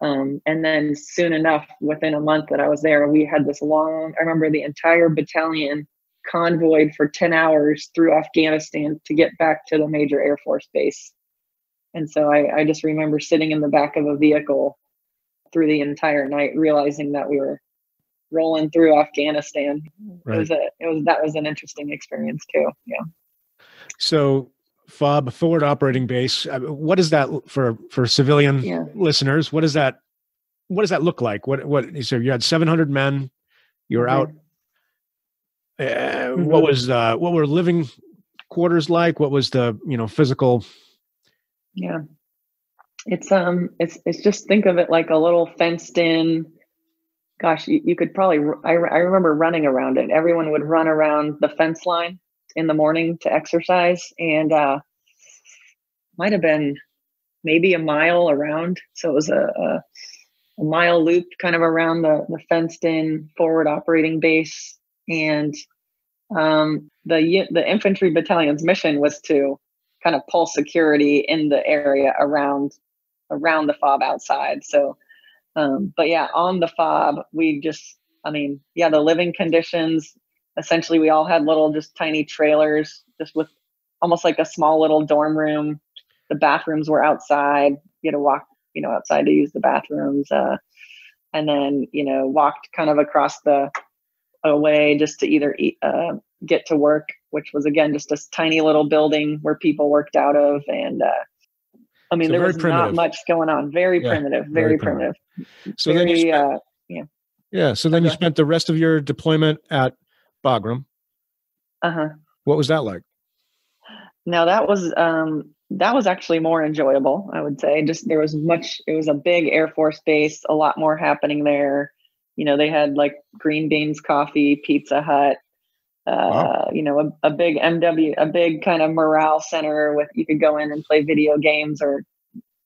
Um, and then soon enough, within a month that I was there, we had this long. I remember the entire battalion convoyed for 10 hours through Afghanistan to get back to the major Air Force base. And so I, I just remember sitting in the back of a vehicle through the entire night, realizing that we were rolling through Afghanistan. Right. It was a it was that was an interesting experience too. Yeah. So FOB forward operating base. Uh, what is that for for civilian yeah. listeners? What does that what does that look like? What what so you had 700 men. you're mm-hmm. out Uh, mm-hmm. What was uh, what were living quarters like? What was the you know physical? Yeah, it's um, it's it's just think of it like a little fenced in. Gosh, you, you could probably. I I remember running around it. Everyone would run around the fence line in the morning to exercise, and uh, might have been maybe a mile around. So it was a, a, a mile loop kind of around the, the fenced in forward operating base. And um, the, the infantry battalion's mission was to kind of pull security in the area around around the fob outside. So, um, but yeah, on the fob, we just, I mean, yeah, the living conditions. Essentially, we all had little, just tiny trailers, just with almost like a small little dorm room the bathrooms were outside. You had to walk, you know, outside to use the bathrooms. Uh, and then, you know, walked kind of across the away just to either eat, uh, get to work, which was again just a tiny little building where people worked out of. And uh, I mean, so there was primitive. not much going on. Very yeah, primitive, very, very primitive. primitive. So very, then you spent, uh, yeah. Yeah. So then you spent the rest of your deployment at Bagram. Uh huh. What was that like? Now that was um, that was actually more enjoyable, I would say. Just there was much, it was a big Air Force base, a lot more happening there. You know, they had like green beans coffee, Pizza Hut, uh, wow. you know, a, a big MWR, a big kind of morale center with you could go in and play video games or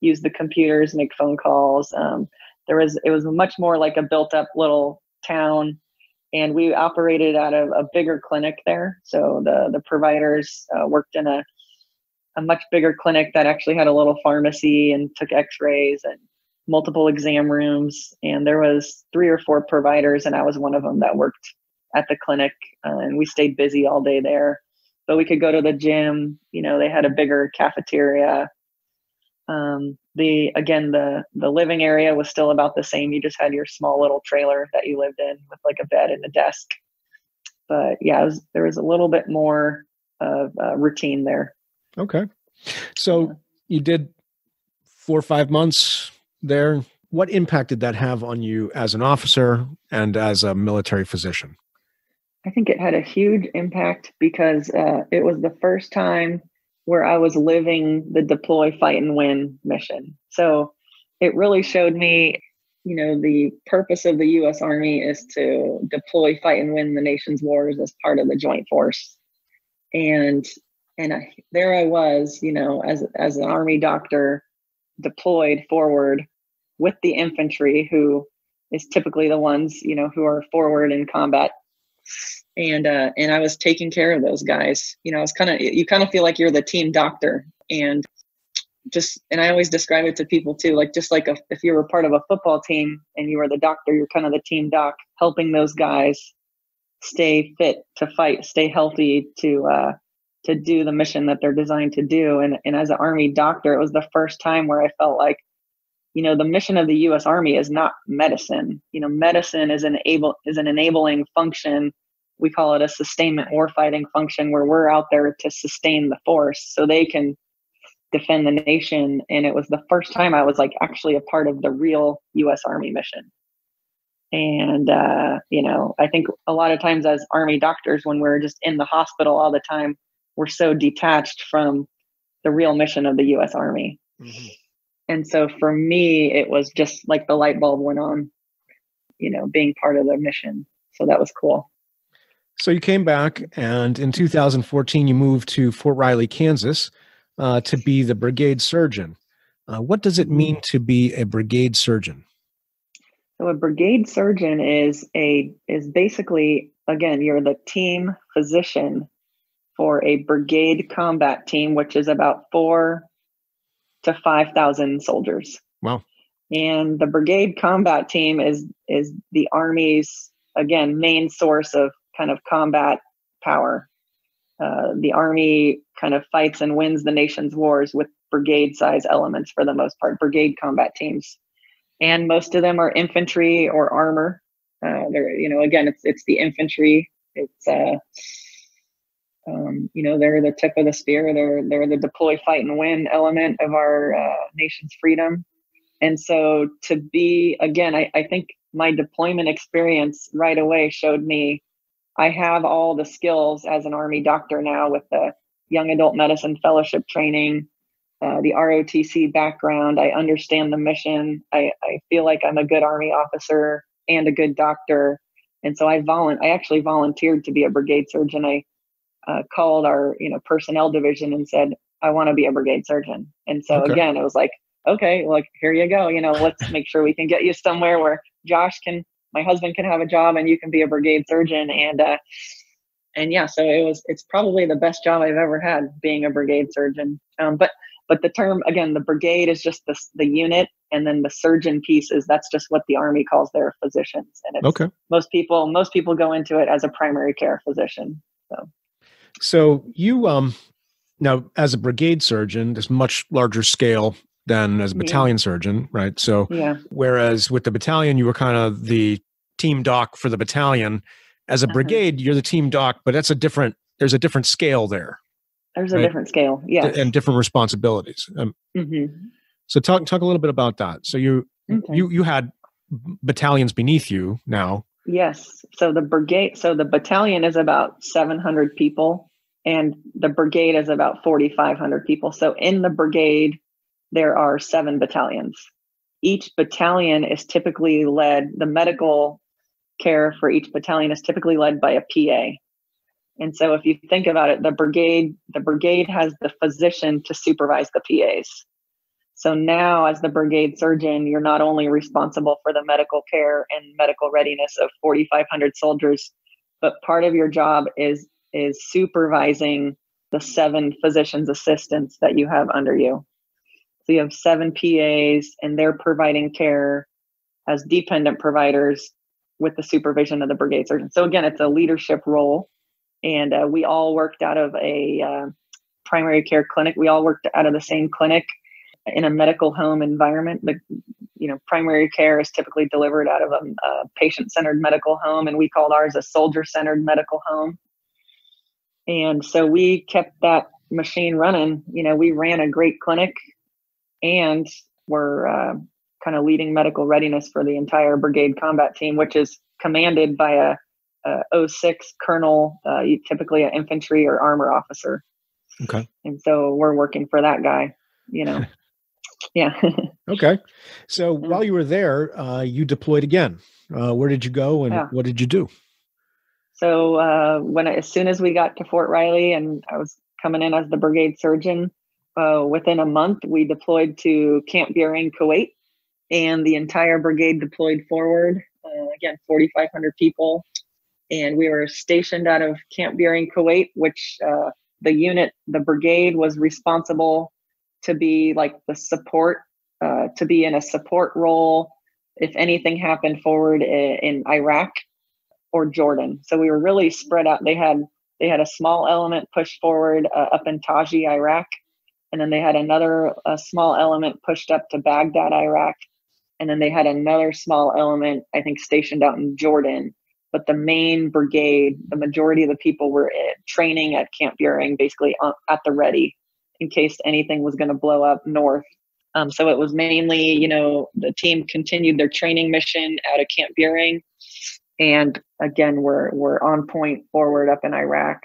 use the computers, make phone calls. Um, there was, it was much more like a built up little town. And we operated out of a bigger clinic there. So the, the providers uh, worked in a, a much bigger clinic that actually had a little pharmacy and took x-rays and multiple exam rooms and there was three or four providers and i was one of them that worked at the clinic uh, and we stayed busy all day there. But we could go to the gym you know they had a bigger cafeteria. Um, the again the the living area was still about the same. You just had your small little trailer that you lived in with like a bed and a desk. But yeah was, there was a little bit more of uh, routine there. Okay. So you did four or five months there. What impact did that have on you as an officer and as a military physician? I think it had a huge impact because uh, it was the first time where I was living the deploy, fight, and win mission. So it really showed me, you know, the purpose of the U.S. Army is to deploy, fight, and win the nation's wars as part of the Joint Force. And and I, there I was, you know, as as an army doctor deployed forward with the infantry, who is typically the ones, you know, who are forward in combat. And uh, and I was taking care of those guys. You know, I was kind of you kind of feel like you're the team doctor, and just and I always describe it to people too, like just like a, if you were part of a football team and you were the doctor, you're kind of the team doc, helping those guys stay fit to fight, stay healthy, to uh, to do the mission that they're designed to do. And, and as an Army doctor, it was the first time where I felt like, you know, the mission of the U.S. Army is not medicine. You know, medicine is an able is an enabling function. We call it a sustainment warfighting function, where we're out there to sustain the force so they can defend the nation. And it was the first time I was like actually a part of the real U.S. Army mission. And uh, you know, I think a lot of times as Army doctors, when we're just in the hospital all the time, we're so detached from the real mission of the US Army. Mm-hmm. And so for me, it was just like the light bulb went on, you know, being part of the mission. So that was cool. So you came back, and in 2014, you moved to Fort Riley, Kansas, uh, to be the brigade surgeon. Uh, what does it mean to be a brigade surgeon? So a brigade surgeon is a is basically again you're the team physician for a brigade combat team, which is about four to 5,000 soldiers. Wow. And the brigade combat team is is the army's again main source of kind of combat power. Uh, the army kind of fights and wins the nation's wars with brigade size elements for the most part, brigade combat teams, and most of them are infantry or armor. Uh, they're you know again it's it's the infantry. It's uh, um, you know they're the tip of the spear they're they're the deploy fight and win element of our uh, nation's freedom and so to be again I, I think my deployment experience right away showed me I have all the skills as an Army doctor now with the young adult medicine fellowship training, uh, the ROTC background. I understand the mission. I, I feel like I'm a good Army officer and a good doctor. And so I volun- I actually volunteered to be a brigade surgeon. I uh, called our you know personnel division and said I want to be a brigade surgeon. And so okay. again, it was like, okay, like here you go. You know, let's make sure we can get you somewhere where Josh can, my husband can have a job, and you can be a brigade surgeon. And uh, and yeah, so it was. It's probably the best job I've ever had being a brigade surgeon. Um, but but the term again, the brigade is just the the unit, and then the surgeon piece is that's just what the army calls their physicians. And it's, okay, most people most people go into it as a primary care physician. So. So you um now as a brigade surgeon, there's much larger scale than as a battalion yeah. surgeon, right? So yeah. whereas with the battalion, you were kind of the team doc for the battalion. As a uh-huh. brigade, you're the team doc, but that's a different. There's a different scale there. There's right? a different scale, yeah, and different responsibilities. Um, mm-hmm. So talk talk a little bit about that. So you okay. you you had battalions beneath you now. Yes. So the brigade. So the battalion is about 700 people, and the brigade is about 4,500 people. So in the brigade, there are seven battalions. Each battalion is typically led, the medical care for each battalion is typically led by a PA. And so if you think about it, the brigade, the brigade has the physician to supervise the PAs. So now as the brigade surgeon, you're not only responsible for the medical care and medical readiness of 4,500 soldiers, but part of your job is is supervising the seven physician's assistants that you have under you. So you have seven PAs, and they're providing care as dependent providers with the supervision of the brigade surgeon. So again, it's a leadership role, and uh, we all worked out of a uh, primary care clinic. We all worked out of the same clinic in a medical home environment. The you know primary care is typically delivered out of a, a patient-centered medical home, and we called ours a soldier-centered medical home. And so we kept that machine running. You know, we ran a great clinic and we're uh, kind of leading medical readiness for the entire brigade combat team, which is commanded by a, a 06 colonel, uh, typically an infantry or armor officer. Okay. And so we're working for that guy, you know. yeah. okay. So while you were there, uh, you deployed again. Uh, where did you go and yeah. what did you do? So uh, when as soon as we got to Fort Riley and I was coming in as the brigade surgeon, uh, within a month, we deployed to Camp Buehring, Kuwait, and the entire brigade deployed forward. Uh, again, 4,500 people. And we were stationed out of Camp Buehring, Kuwait, which uh, the unit, the brigade was responsible to be like the support, uh, to be in a support role if anything happened forward in, in Iraq or Jordan. So we were really spread out. They had they had a small element pushed forward uh, up in Taji, Iraq, and then they had another small element pushed up to Baghdad, Iraq, and then they had another small element, I think, stationed out in Jordan. But the main brigade, the majority of the people were training at Camp Buehring, basically at the ready in case anything was going to blow up north. Um, so it was mainly, you know, the team continued their training mission out of Camp Buehring, and again, we're we're on point forward up in Iraq,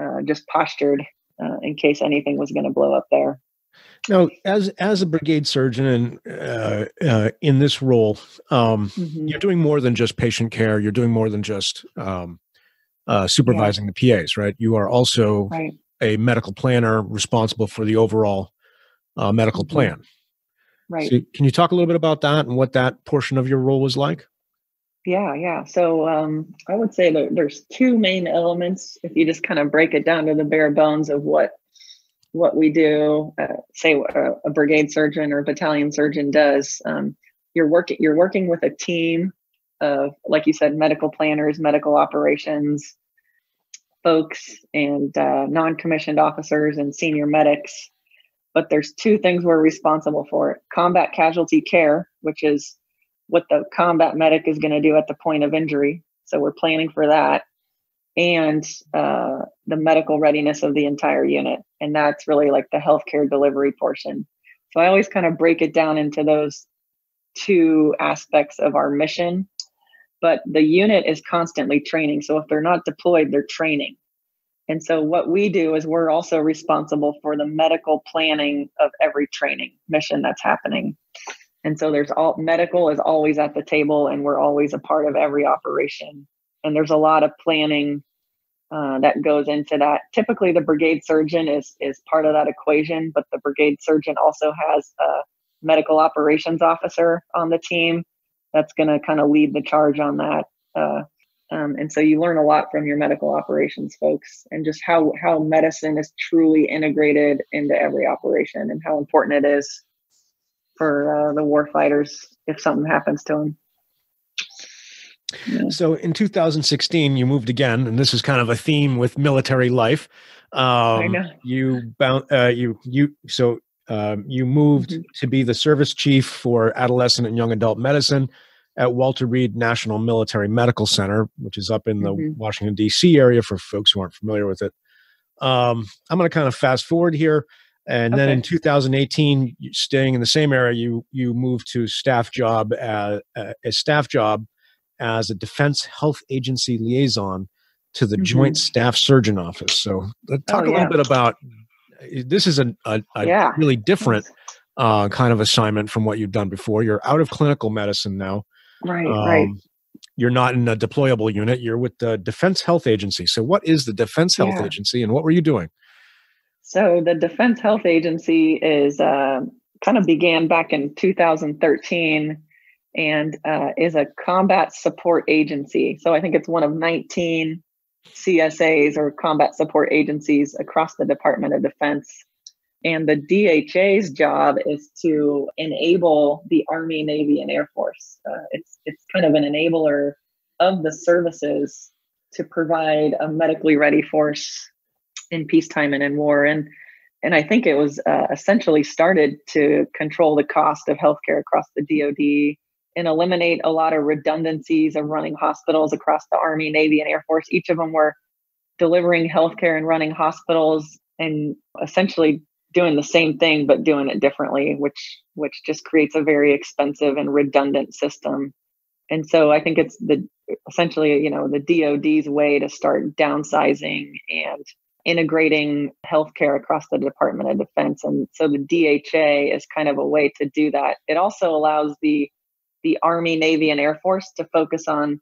uh, just postured uh, in case anything was going to blow up there. Now, as as a brigade surgeon and uh, uh, in this role, um, mm-hmm. you're doing more than just patient care. You're doing more than just um, uh, supervising yeah. the PAs, right? You are also right. a medical planner responsible for the overall uh, medical mm-hmm. plan. Right. So can you talk a little bit about that and what that portion of your role was like? Yeah, yeah. So um, I would say that there's two main elements. If you just kind of break it down to the bare bones of what what we do, uh, say a, a, brigade surgeon or battalion surgeon does, um, you're working you're working with a team of, like you said, medical planners, medical operations folks, and uh, non-commissioned officers and senior medics. But there's two things we're responsible for: combat casualty care, which is what the combat medic is going to do at the point of injury. So we're planning for that and uh, the medical readiness of the entire unit. And that's really like the healthcare delivery portion. So I always kind of break it down into those two aspects of our mission. but the unit is constantly training. So if they're not deployed, they're training. And so what we do is we're also responsible for the medical planning of every training mission that's happening. And so there's all medical is always at the table and we're always a part of every operation. And there's a lot of planning uh, that goes into that. Typically the brigade surgeon is is part of that equation, but the brigade surgeon also has a medical operations officer on the team that's going to kind of lead the charge on that. Uh, um, and so you learn a lot from your medical operations folks and just how, how medicine is truly integrated into every operation and how important it is for uh, the war fighters if something happens to them. Yeah. So in 2016, you moved again, and this is kind of a theme with military life. Um, I know. You bound, uh, you you so um, you moved mm-hmm. to be the service chief for adolescent and young adult medicine at Walter Reed National Military Medical Center, which is up in the mm-hmm. Washington, D.C. area for folks who aren't familiar with it. Um, I'm going to kind of fast forward here. And okay. then in 2018, staying in the same area, you you moved to staff job as a staff job as a Defense Health Agency liaison to the mm-hmm. Joint Staff Surgeon Office. So talk oh, yeah. a little bit about this. Is a, a, a yeah. really different uh, kind of assignment from what you've done before. You're out of clinical medicine now. Right, um, right. You're not in a deployable unit. You're with the Defense Health Agency. So, what is the Defense Health yeah. Agency, and what were you doing? So, the Defense Health Agency is uh, kind of began back in 2013 and uh, is a combat support agency. So, I think it's one of 19 CSAs or combat support agencies across the Department of Defense. And the DHA's job is to enable the Army, Navy, and Air Force. Uh, it's it's kind of an enabler of the services to provide a medically ready force in peacetime and in war. And and I think it was uh, essentially started to control the cost of healthcare across the DoD and eliminate a lot of redundancies of running hospitals across the Army, Navy, and Air Force. Each of them were delivering healthcare and running hospitals and essentially doing the same thing but doing it differently which which just creates a very expensive and redundant system and so i think it's the essentially you know the dod's way to start downsizing and integrating healthcare across the department of defense and so the dha is kind of a way to do that it also allows the the army navy and air force to focus on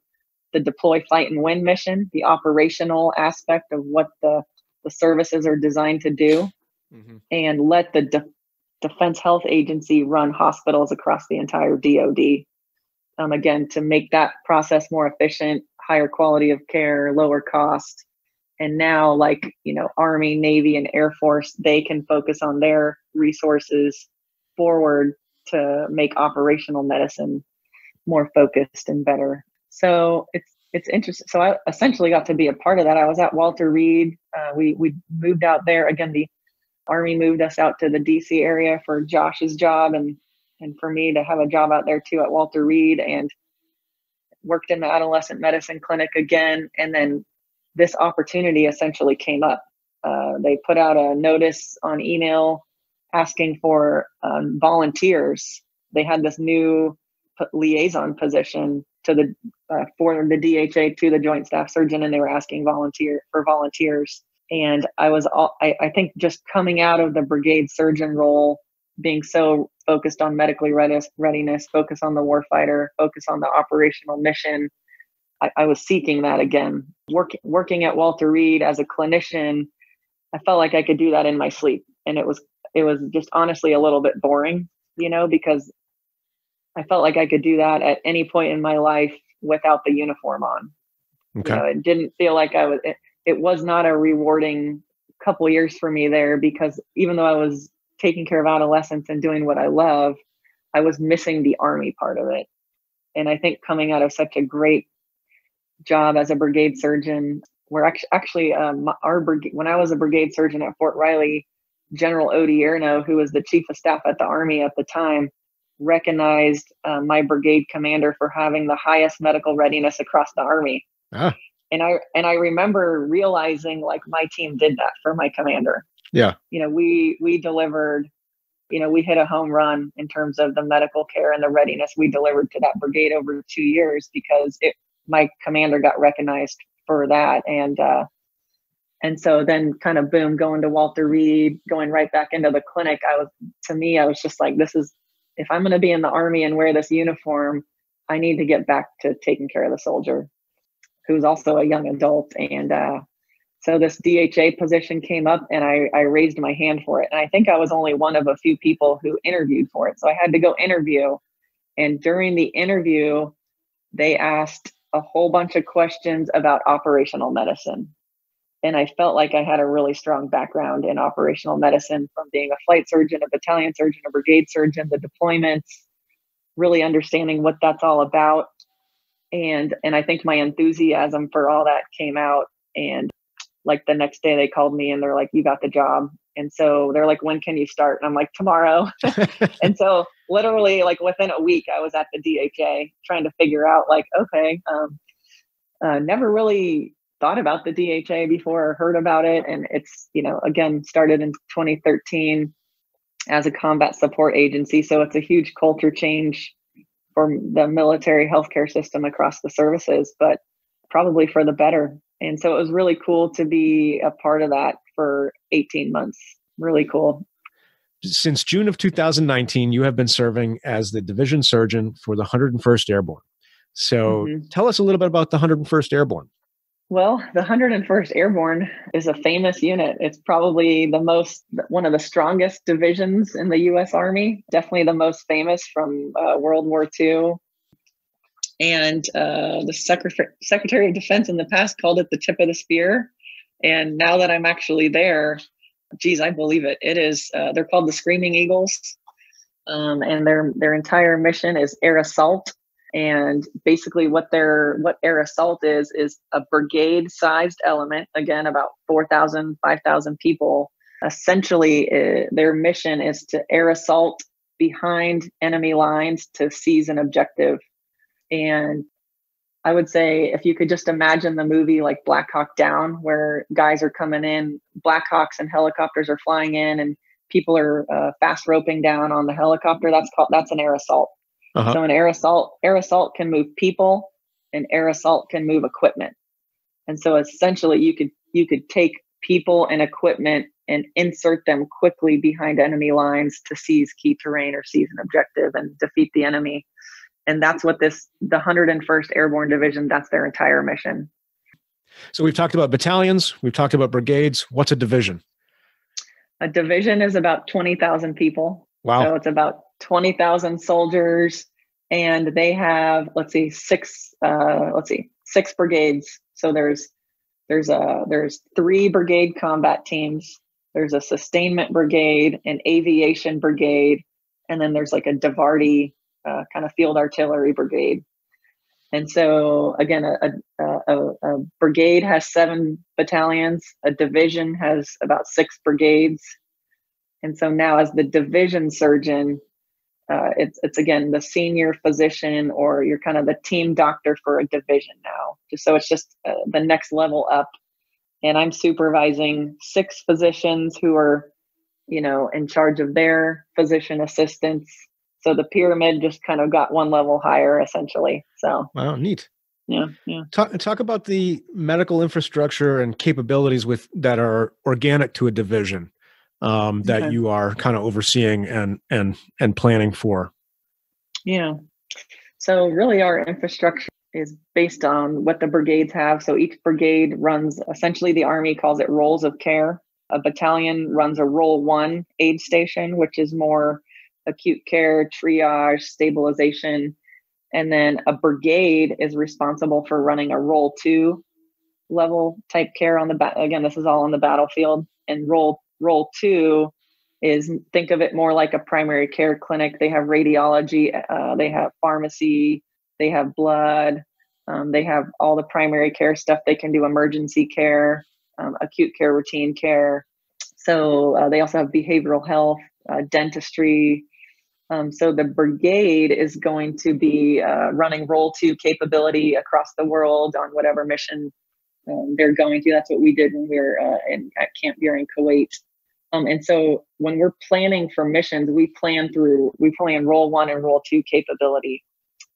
the deploy fight and win mission the operational aspect of what the the services are designed to do mm-hmm. and let the De- Defense Health Agency run hospitals across the entire DoD. Um, again, to make that process more efficient, higher quality of care, lower cost. And now, like, you know, Army, Navy, and Air Force, they can focus on their resources forward to make operational medicine more focused and better. So it's it's interesting. So I essentially got to be a part of that. I was at Walter Reed. Uh, we we moved out there again. The Army moved us out to the DC area for Josh's job and and for me to have a job out there too at Walter Reed and worked in the adolescent medicine clinic again. And then this opportunity essentially came up. Uh, they put out a notice on email asking for um, volunteers. They had this new liaison position to the uh, for the DHA to the Joint Staff Surgeon, and they were asking volunteer for volunteers and I was all, I, I think just coming out of the brigade surgeon role, being so focused on medically readiness, readiness focus on the warfighter, focus on the operational mission. I, I was seeking that again. Working working at Walter Reed as a clinician, I felt like I could do that in my sleep, and it was it was just honestly a little bit boring, you know, because I felt like I could do that at any point in my life without the uniform on. Okay. You know, it didn't feel like I was. It, it was not a rewarding couple years for me there because even though I was taking care of adolescents and doing what I love, I was missing the army part of it. And I think coming out of such a great job as a brigade surgeon, where actually, actually um, our brigade, when I was a brigade surgeon at Fort Riley, General Odierno, who was the chief of staff at the Army at the time, recognized uh, my brigade commander for having the highest medical readiness across the Army. Ah. And i and i remember realizing like my team did that for my commander. Yeah. You know we we delivered you know we hit a home run in terms of the medical care and the readiness we delivered to that brigade over two years because it my commander got recognized for that, and uh, and so then kind of boom, going to Walter Reed, going right back into the clinic. I was to me, I was just like, this is if I'm going to be in the army and wear this uniform, I need to get back to taking care of the soldier, who's also a young adult, and uh, so this DHA position came up and I, I raised my hand for it. And I think I was only one of a few people who interviewed for it. So I had to go interview. And during the interview, they asked a whole bunch of questions about operational medicine. And I felt like I had a really strong background in operational medicine from being a flight surgeon, a battalion surgeon, a brigade surgeon, the deployments, really understanding what that's all about. And and I think my enthusiasm for all that came out. And like the next day they called me and they're like, you got the job. And so they're like, when can you start? And I'm like, tomorrow. and so literally like within a week, I was at the DHA trying to figure out like, okay, um, uh, never really thought about the DHA before or heard about it. And it's, you know, again, started in 2013 as a combat support agency. So it's a huge culture change for the military healthcare system across the services, but probably for the better and so it was really cool to be a part of that for 18 months. Really cool. Since June of 2019, you have been serving as the division surgeon for the 101st Airborne. So mm-hmm. tell us a little bit about the 101st Airborne. Well, the 101st Airborne is a famous unit. It's probably the most, one of the strongest divisions in the U.S. Army. Definitely the most famous from uh, World War II and uh, the Secretary, Secretary of Defense in the past called it the tip of the spear. And now that I'm actually there, geez, I believe it. It is. Uh, they're called the Screaming Eagles, um, and their their entire mission is air assault. And basically, what their what air assault is is a brigade sized element. Again, about 4,000, 5,000 people. Essentially, uh, their mission is to air assault behind enemy lines to seize an objective and I would say if you could just imagine the movie like Black Hawk Down, where guys are coming in, Black Hawks and helicopters are flying in, and people are uh, fast roping down on the helicopter. That's called that's an air assault. Uh-huh. So an air assault, air assault can move people, and air assault can move equipment. And so essentially, you could you could take people and equipment and insert them quickly behind enemy lines to seize key terrain or seize an objective and defeat the enemy and that's what this the 101st airborne division that's their entire mission. So we've talked about battalions we've talked about brigades. What's a division? A division is about 20,000 people. Wow. So it's about 20,000 soldiers and they have let's see six uh, let's see six brigades. So there's there's a there's three brigade combat teams there's a sustainment brigade an aviation brigade and then there's like a DIVARTY uh, kind of field artillery brigade. And so, again, a, a, a, brigade has seven battalions, a division has about six brigades. And so now, as the division surgeon, uh, it's, it's again the senior physician or you're kind of the team doctor for a division now. Just so it's just uh, the next level up. And I'm supervising six physicians who are, you know, in charge of their physician assistants so the pyramid just kind of got one level higher essentially. So wow, neat. Yeah, yeah. Talk talk about the medical infrastructure and capabilities with that are organic to a division um, that okay. you are kind of overseeing and and and planning for. Yeah. So really, our infrastructure is based on what the brigades have. So each brigade runs essentially the Army calls it roles of care. A battalion runs a role one aid station, which is more acute care, triage, stabilization. And then a brigade is responsible for running a role two level type care on the ba- again this is all on the battlefield and role role two is think of it more like a primary care clinic they have radiology uh, they have pharmacy they have blood um, they have all the primary care stuff they can do emergency care um, acute care routine care so uh, they also have behavioral health uh, dentistry um, so the brigade is going to be uh, running role two capability across the world on whatever mission um, they're going to. That's what we did when we were uh, in, at Camp Buehring, Kuwait. Um, and so when we're planning for missions, we plan through, we plan role one and role two capability.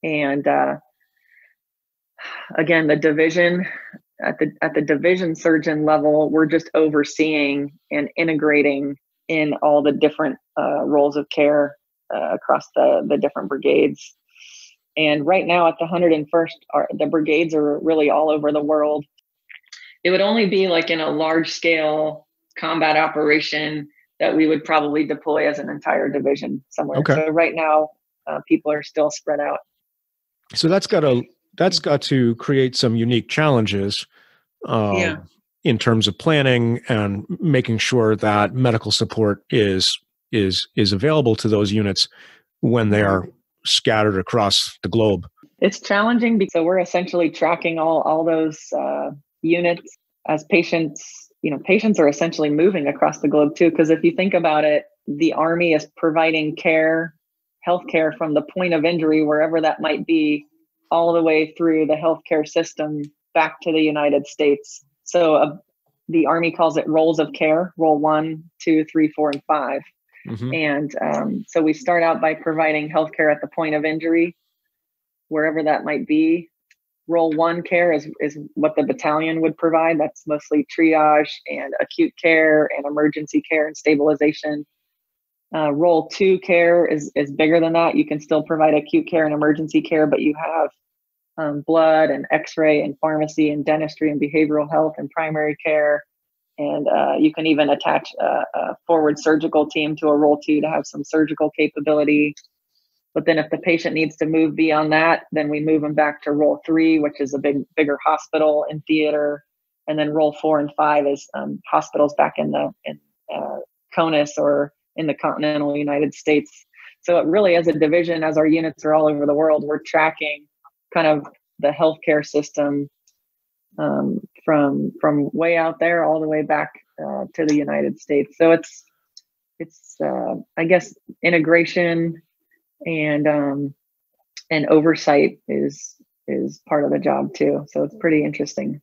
And uh, again, the division at the at the division surgeon level, we're just overseeing and integrating in all the different uh, roles of care uh, across the the different brigades. And right now at the 101st, our, the brigades are really all over the world. It would only be like in a large scale combat operation that we would probably deploy as an entire division somewhere. Okay. So right now, uh, people are still spread out. So that's got to that's got to create some unique challenges. Um, yeah. In terms of planning and making sure that medical support is is is available to those units when they are scattered across the globe. It's challenging because we're essentially tracking all all those uh, units as patients you know patients are essentially moving across the globe too because if you think about it the army is providing care healthcare from the point of injury wherever that might be all the way through the healthcare system back to the united states. So uh, the army calls it roles of care role one two three four and 5 mm-hmm. and um, so we start out by providing healthcare at the point of injury wherever that might be role one care is, is what the battalion would provide. That's mostly triage and acute care and emergency care and stabilization. Uh, role two care is, is bigger than that. You can still provide acute care and emergency care, but you have um, blood and x-ray and pharmacy and dentistry and behavioral health and primary care. And uh, you can even attach a, a forward surgical team to a role two to have some surgical capability. But then if the patient needs to move beyond that, then we move them back to role three, which is a big, bigger hospital and theater. And then role four and five is um, hospitals back in the in, uh, CONUS or in the continental United States. So it really, as a division, as our units are all over the world, we're tracking kind of the healthcare system um, from from way out there all the way back uh, to the United States. So it's it's uh, I guess integration and um, and oversight is is part of the job too. So it's pretty interesting.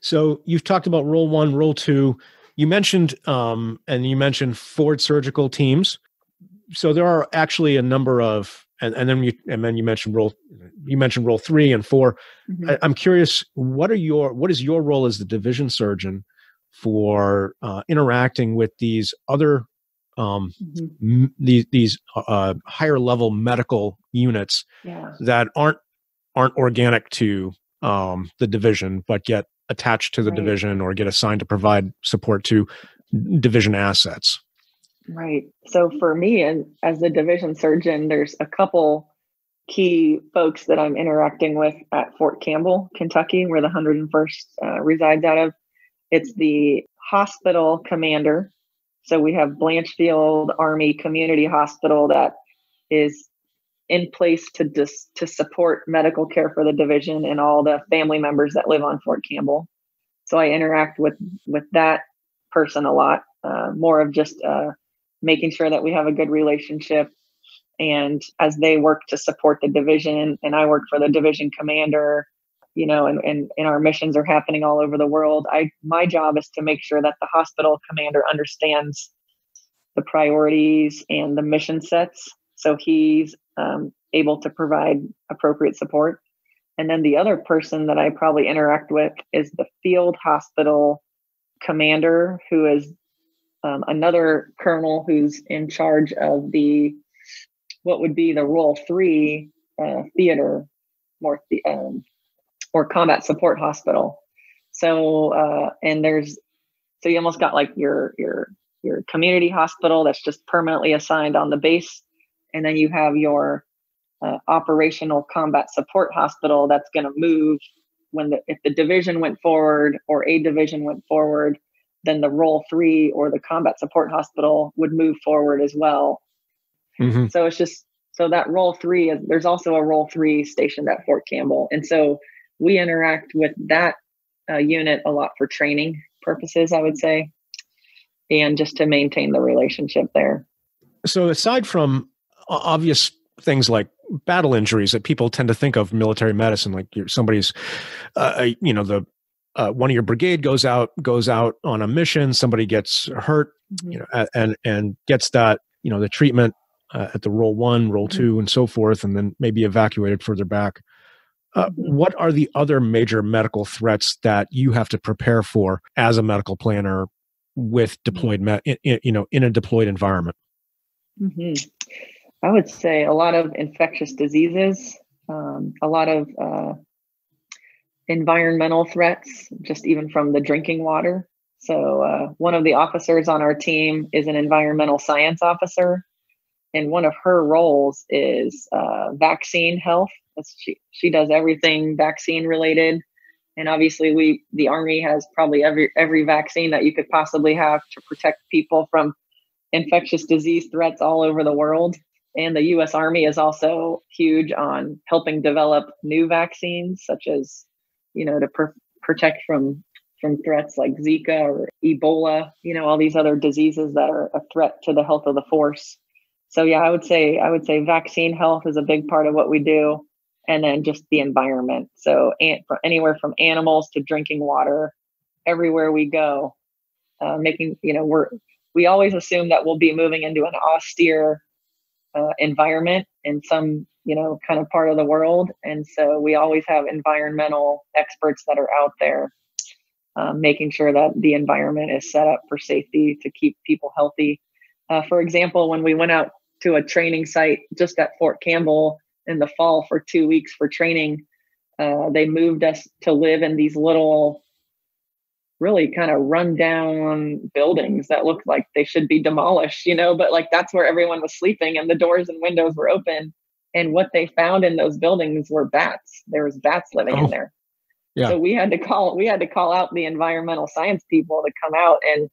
So you've talked about role one, role two. You mentioned um, and you mentioned forward surgical teams. So there are actually a number of and, and then you and then you mentioned role you mentioned role three and 4 mm-hmm. I, am curious what are your what is your role as the division surgeon for uh, interacting with these other um, mm-hmm. m- these, these uh, higher level medical units yeah. that aren't aren't organic to um, the division, but get attached to the right. division or get assigned to provide support to division assets. Right. So for me, and as a division surgeon, there's a couple key folks that I'm interacting with at Fort Campbell, Kentucky, where the 101st uh, resides out of. It's the hospital commander so we have Blanchfield Army Community Hospital that is in place to dis- to support medical care for the division and all the family members that live on Fort Campbell. So I interact with with that person a lot, uh, more of just uh, making sure that we have a good relationship. And as they work to support the division, and I work for the division commander, you know, and, and, and our missions are happening all over the world. I my job is to make sure that the hospital commander understands the priorities and the mission sets, so he's um, able to provide appropriate support. And then the other person that I probably interact with is the field hospital commander, who is um, another colonel who's in charge of the what would be the role three uh, theater, more the, um, or combat support hospital. So uh, and there's so you almost got like your your your community hospital that's just permanently assigned on the base, and then you have your uh, operational combat support hospital that's going to move when the if the division went forward or a division went forward, then the role three or the combat support hospital would move forward as well. Mm-hmm. So it's just so that role three is there's also a role three stationed at Fort Campbell, and so we interact with that uh, unit a lot for training purposes, I would say, and just to maintain the relationship there. So, aside from obvious things like battle injuries that people tend to think of military medicine, like somebody's, uh, you know, the uh, one of your brigade goes out goes out on a mission, somebody gets hurt, mm-hmm. you know, and and gets that, you know, the treatment uh, at the role one, role mm-hmm. two, and so forth, and then maybe evacuated further back Uh, mm-hmm. what are the other major medical threats that you have to prepare for as a medical planner with deployed, me- in, in, you know, in a deployed environment? Mm-hmm. I would say a lot of infectious diseases, um, a lot of uh, environmental threats, just even from the drinking water. So, uh, one of the officers on our team is an environmental science officer, and one of her roles is uh, vaccine health. That's, she she does everything vaccine related, and obviously, we the army has probably every every vaccine that you could possibly have to protect people from infectious disease threats all over the world. And the US Army is also huge on helping develop new vaccines, such as, you know, to pr- protect from from threats like Zika or Ebola, you know, all these other diseases that are a threat to the health of the force. So yeah, I would say I would say vaccine health is a big part of what we do, and then just the environment. So anywhere from animals to drinking water, everywhere we go, uh, making you know we're we always assume that we'll be moving into an austere uh, environment in some you know kind of part of the world and so we always have environmental experts that are out there um, making sure that the environment is set up for safety to keep people healthy uh, for example when we went out to a training site just at fort campbell in the fall for two weeks for training uh, they moved us to live in these little really kind of run down buildings that looked like they should be demolished, you know, but like that's where everyone was sleeping and the doors and windows were open. And what they found in those buildings were bats. There was bats living oh. in there. Yeah. So we had to call we had to call out the environmental science people to come out and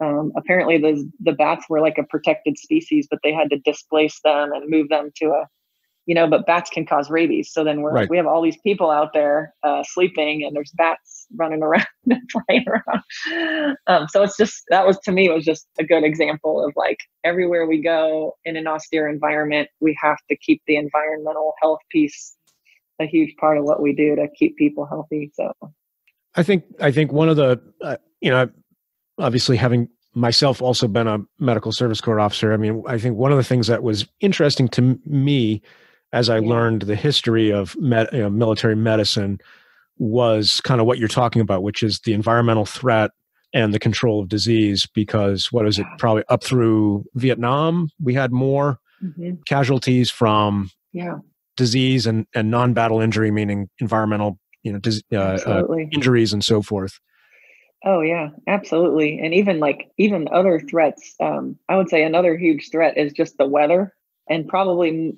um, apparently the the bats were like a protected species, but they had to displace them and move them to a you know, but bats can cause rabies. So then we're right. we have all these people out there uh, sleeping, and there's bats running around and flying around. Um, so it's just that was to me it was just a good example of like everywhere we go in an austere environment, we have to keep the environmental health piece a huge part of what we do to keep people healthy. So I think I think one of the uh, you know obviously having myself also been a medical service corps officer. I mean, I think one of the things that was interesting to me as I yeah. learned the history of med, you know, military medicine was kind of what you're talking about, which is the environmental threat and the control of disease. Because what is it? Probably up through Vietnam, we had more mm-hmm. casualties from yeah. disease and, and non-battle injury, meaning environmental, you know, dis, uh, uh, injuries and so forth. Oh yeah, absolutely. And even like even other threats, um, I would say another huge threat is just the weather, and probably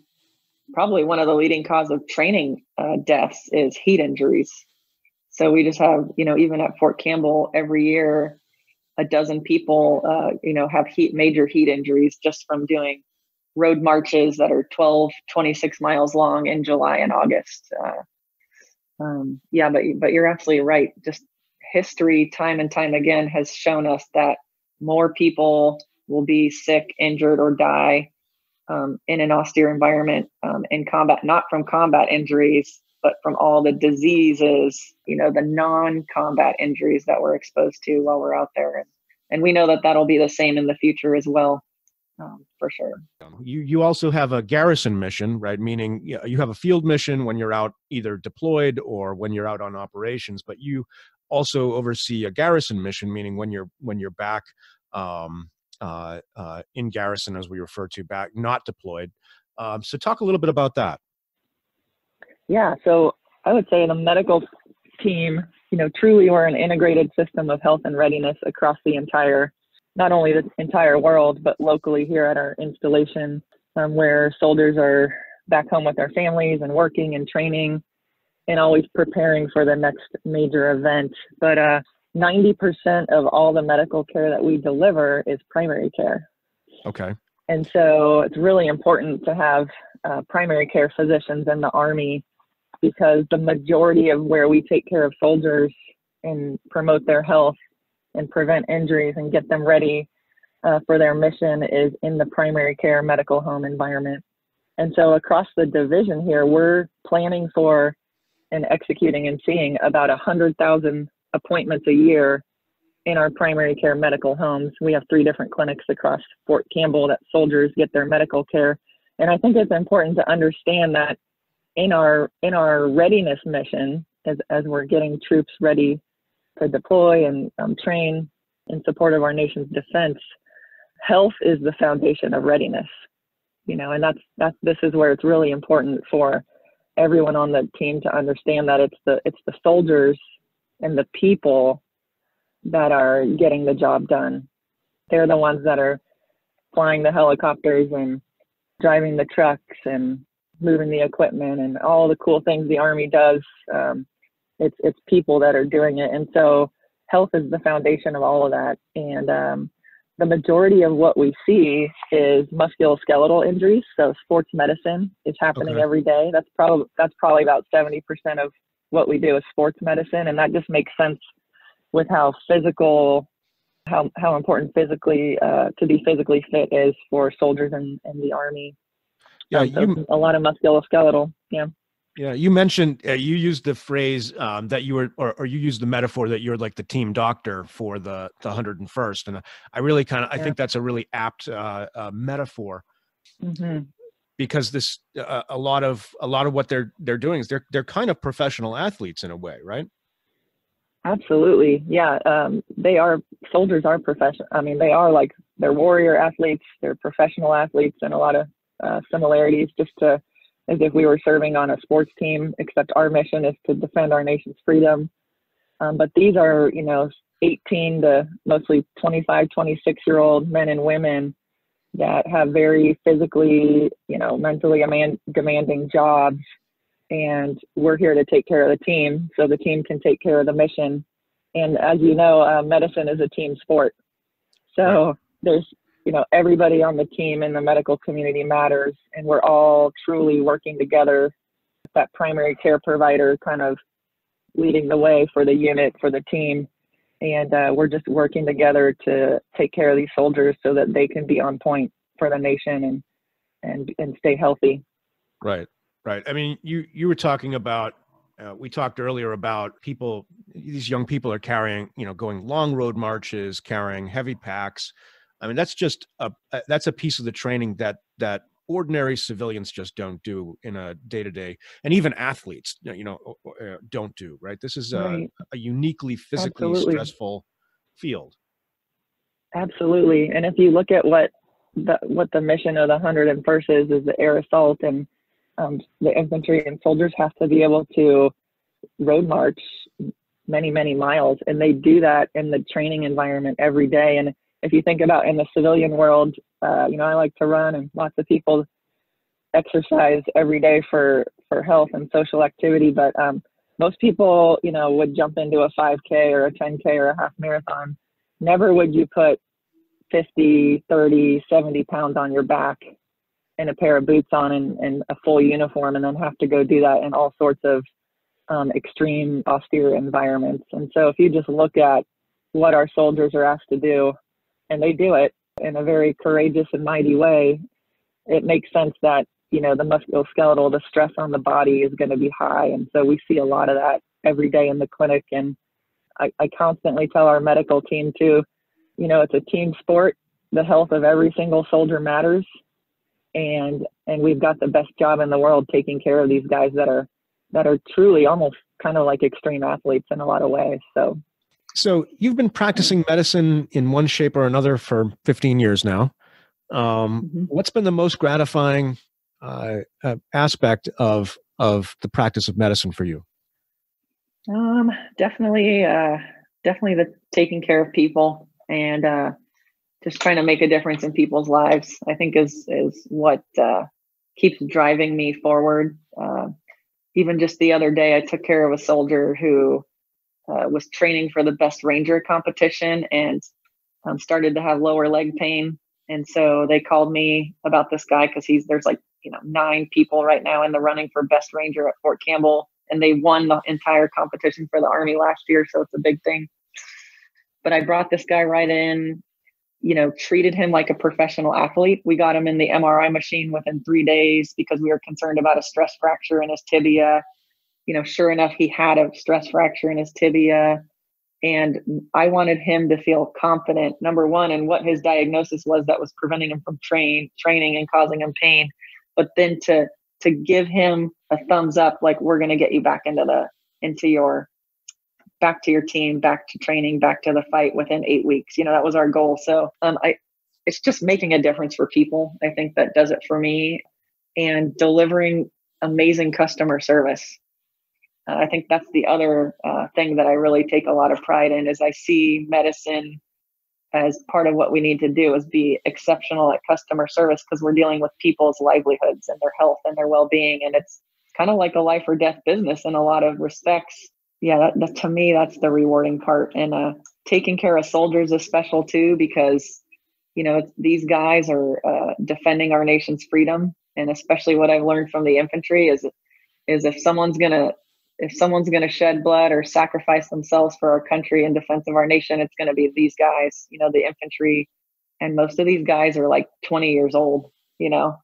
probably one of the leading cause of training uh, deaths is heat injuries. So we just have, you know, even at Fort Campbell every year, a dozen people, uh, you know, have heat major heat injuries just from doing road marches that are 12, 26 miles long in July and August. Uh, um, yeah, but but you're absolutely right. Just history, time and time again, has shown us that more people will be sick, injured, or die um, in an austere environment um, in combat, not from combat injuries, but from all the diseases, you know, the non-combat injuries that we're exposed to while we're out there. And we know that that'll be the same in the future as well. Um, for sure. You you also have a garrison mission, right? Meaning you have a field mission when you're out either deployed or when you're out on operations, but you also oversee a garrison mission, meaning when you're when you're back um, uh, uh, in garrison, as we refer to back, not deployed. Um, so, talk a little bit about that. Yeah, so I would say the medical team, you know, truly we're an integrated system of health and readiness across the entire, not only the entire world, but locally here at our installation, um, where soldiers are back home with their families and working and training and always preparing for the next major event. But uh, 90% of all the medical care that we deliver is primary care. Okay. And so it's really important to have uh, primary care physicians in the Army because the majority of where we take care of soldiers and promote their health and prevent injuries and get them ready uh, for their mission is in the primary care medical home environment. And so across the division here, we're planning for and executing and seeing about 100,000 appointments a year in our primary care medical homes. We have three different clinics across Fort Campbell that soldiers get their medical care. And I think it's important to understand that in our in our readiness mission, as as we're getting troops ready to deploy and um, train in support of our nation's defense, health is the foundation of readiness. You know, and that's that's this is where it's really important for everyone on the team to understand that it's the it's the soldiers and the people that are getting the job done. They're the ones that are flying the helicopters and driving the trucks and moving the equipment and all the cool things the army does. Um, it's it's people that are doing it, and so health is the foundation of all of that. And um, the majority of what we see is musculoskeletal injuries. So sports medicine is happening okay. every day. That's probably that's probably about seventy percent of what we do is sports medicine, and that just makes sense with how physical, how how important physically uh, to be physically fit is for soldiers in, in the army. Yeah, um, you, a lot of musculoskeletal. Yeah. Yeah, you mentioned uh, you used the phrase um, that you were, or, or, you used the metaphor that you're like the team doctor for the the 101st, and I really kind of I think that's a really apt uh, uh, metaphor mm-hmm. because this uh, a lot of a lot of what they're they're doing is they're they're kind of professional athletes in a way, right? Absolutely, yeah. Um, they are soldiers are professional. I mean, they are like they're warrior athletes. They're professional athletes, and a lot of uh, similarities just to as if we were serving on a sports team, except our mission is to defend our nation's freedom. Um, but these are, you know, 18 to mostly 25, 26 year old men and women that have very physically, you know, mentally demanding jobs. And we're here to take care of the team so the team can take care of the mission. And as you know, uh, medicine is a team sport. So right. there's you know everybody on the team in the medical community matters and we're all truly working together. That primary care provider kind of leading the way for the unit for the team. And uh, we're just working together to take care of these soldiers so that they can be on point for the nation and and and stay healthy. Right right. I mean you you were talking about uh, we talked earlier about people these young people are carrying you know going long road marches carrying heavy packs I mean, that's just a that's a piece of the training that that ordinary civilians just don't do in a day to day, and even athletes, you know, uh, don't do. Right? This is a, right. a uniquely physically Absolutely. stressful field. Absolutely, and if you look at what the what the mission of the 101st is, is the air assault, and um, the infantry and soldiers have to be able to road march many many miles, and they do that in the training environment every day, and if you think about in the civilian world, uh, you know, I like to run and lots of people exercise every day for, for health and social activity. But um, most people, you know, would jump into a 5K or a 10K or a half marathon. Never would you put 50, 30, 70 pounds on your back and a pair of boots on and, and a full uniform and then have to go do that in all sorts of um, extreme austere environments. And so if you just look at what our soldiers are asked to do and they do it in a very courageous and mighty way, it makes sense that, you know, the musculoskeletal, the stress on the body is going to be high. And so we see a lot of that every day in the clinic. And I, I constantly tell our medical team too, you know, it's a team sport. The health of every single soldier matters. And, and we've got the best job in the world taking care of these guys that are, that are truly almost kind of like extreme athletes in a lot of ways. So so you've been practicing medicine in one shape or another for 15 years now. Um, mm-hmm. What's been the most gratifying uh, uh, aspect of of the practice of medicine for you? Um, definitely, uh, definitely the taking care of people and uh, just trying to make a difference in people's lives. I think is is what uh, keeps driving me forward. Uh, even just the other day, I took care of a soldier who uh, was training for the best ranger competition and um, started to have lower leg pain. And so they called me about this guy because he's there's like you know nine people right now in the running for best ranger at Fort Campbell, and they won the entire competition for the Army last year, so it's a big thing. But I brought this guy right in, you know, treated him like a professional athlete. We got him in the MRI machine within three days because we were concerned about a stress fracture in his tibia you know, sure enough, he had a stress fracture in his tibia. And I wanted him to feel confident, number one, in what his diagnosis was that was preventing him from train training and causing him pain. But then to to give him a thumbs up, like we're going to get you back into the into your back to your team, back to training, back to the fight within eight weeks. You know, that was our goal. So um, I, it's just making a difference for people. I think that does it for me, and delivering amazing customer service. Uh, I think that's the other uh, thing that I really take a lot of pride in is I see medicine as part of what we need to do is be exceptional at customer service because we're dealing with people's livelihoods and their health and their well-being and it's kind of like a life or death business in a lot of respects. Yeah that, that to me that's the rewarding part and uh, taking care of soldiers is special too because you know these guys are uh, defending our nation's freedom and especially what i've learned from the infantry is is if someone's going to if someone's going to shed blood or sacrifice themselves for our country in defense of our nation, it's going to be these guys, you know, the infantry. And most of these guys are like 20 years old, you know,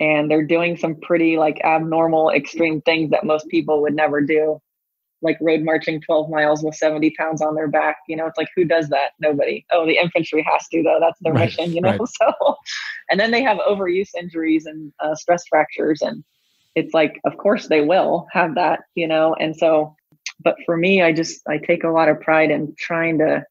and they're doing some pretty like abnormal, extreme things that most people would never do, like road marching 12 miles with 70 pounds on their back. You know, it's like, who does that? Nobody. Oh, the infantry has to, though. That's their right, mission, you know? Right. So, and then they have overuse injuries and uh, stress fractures and, it's like of course they will have that you know and so but for me i just i take a lot of pride in trying to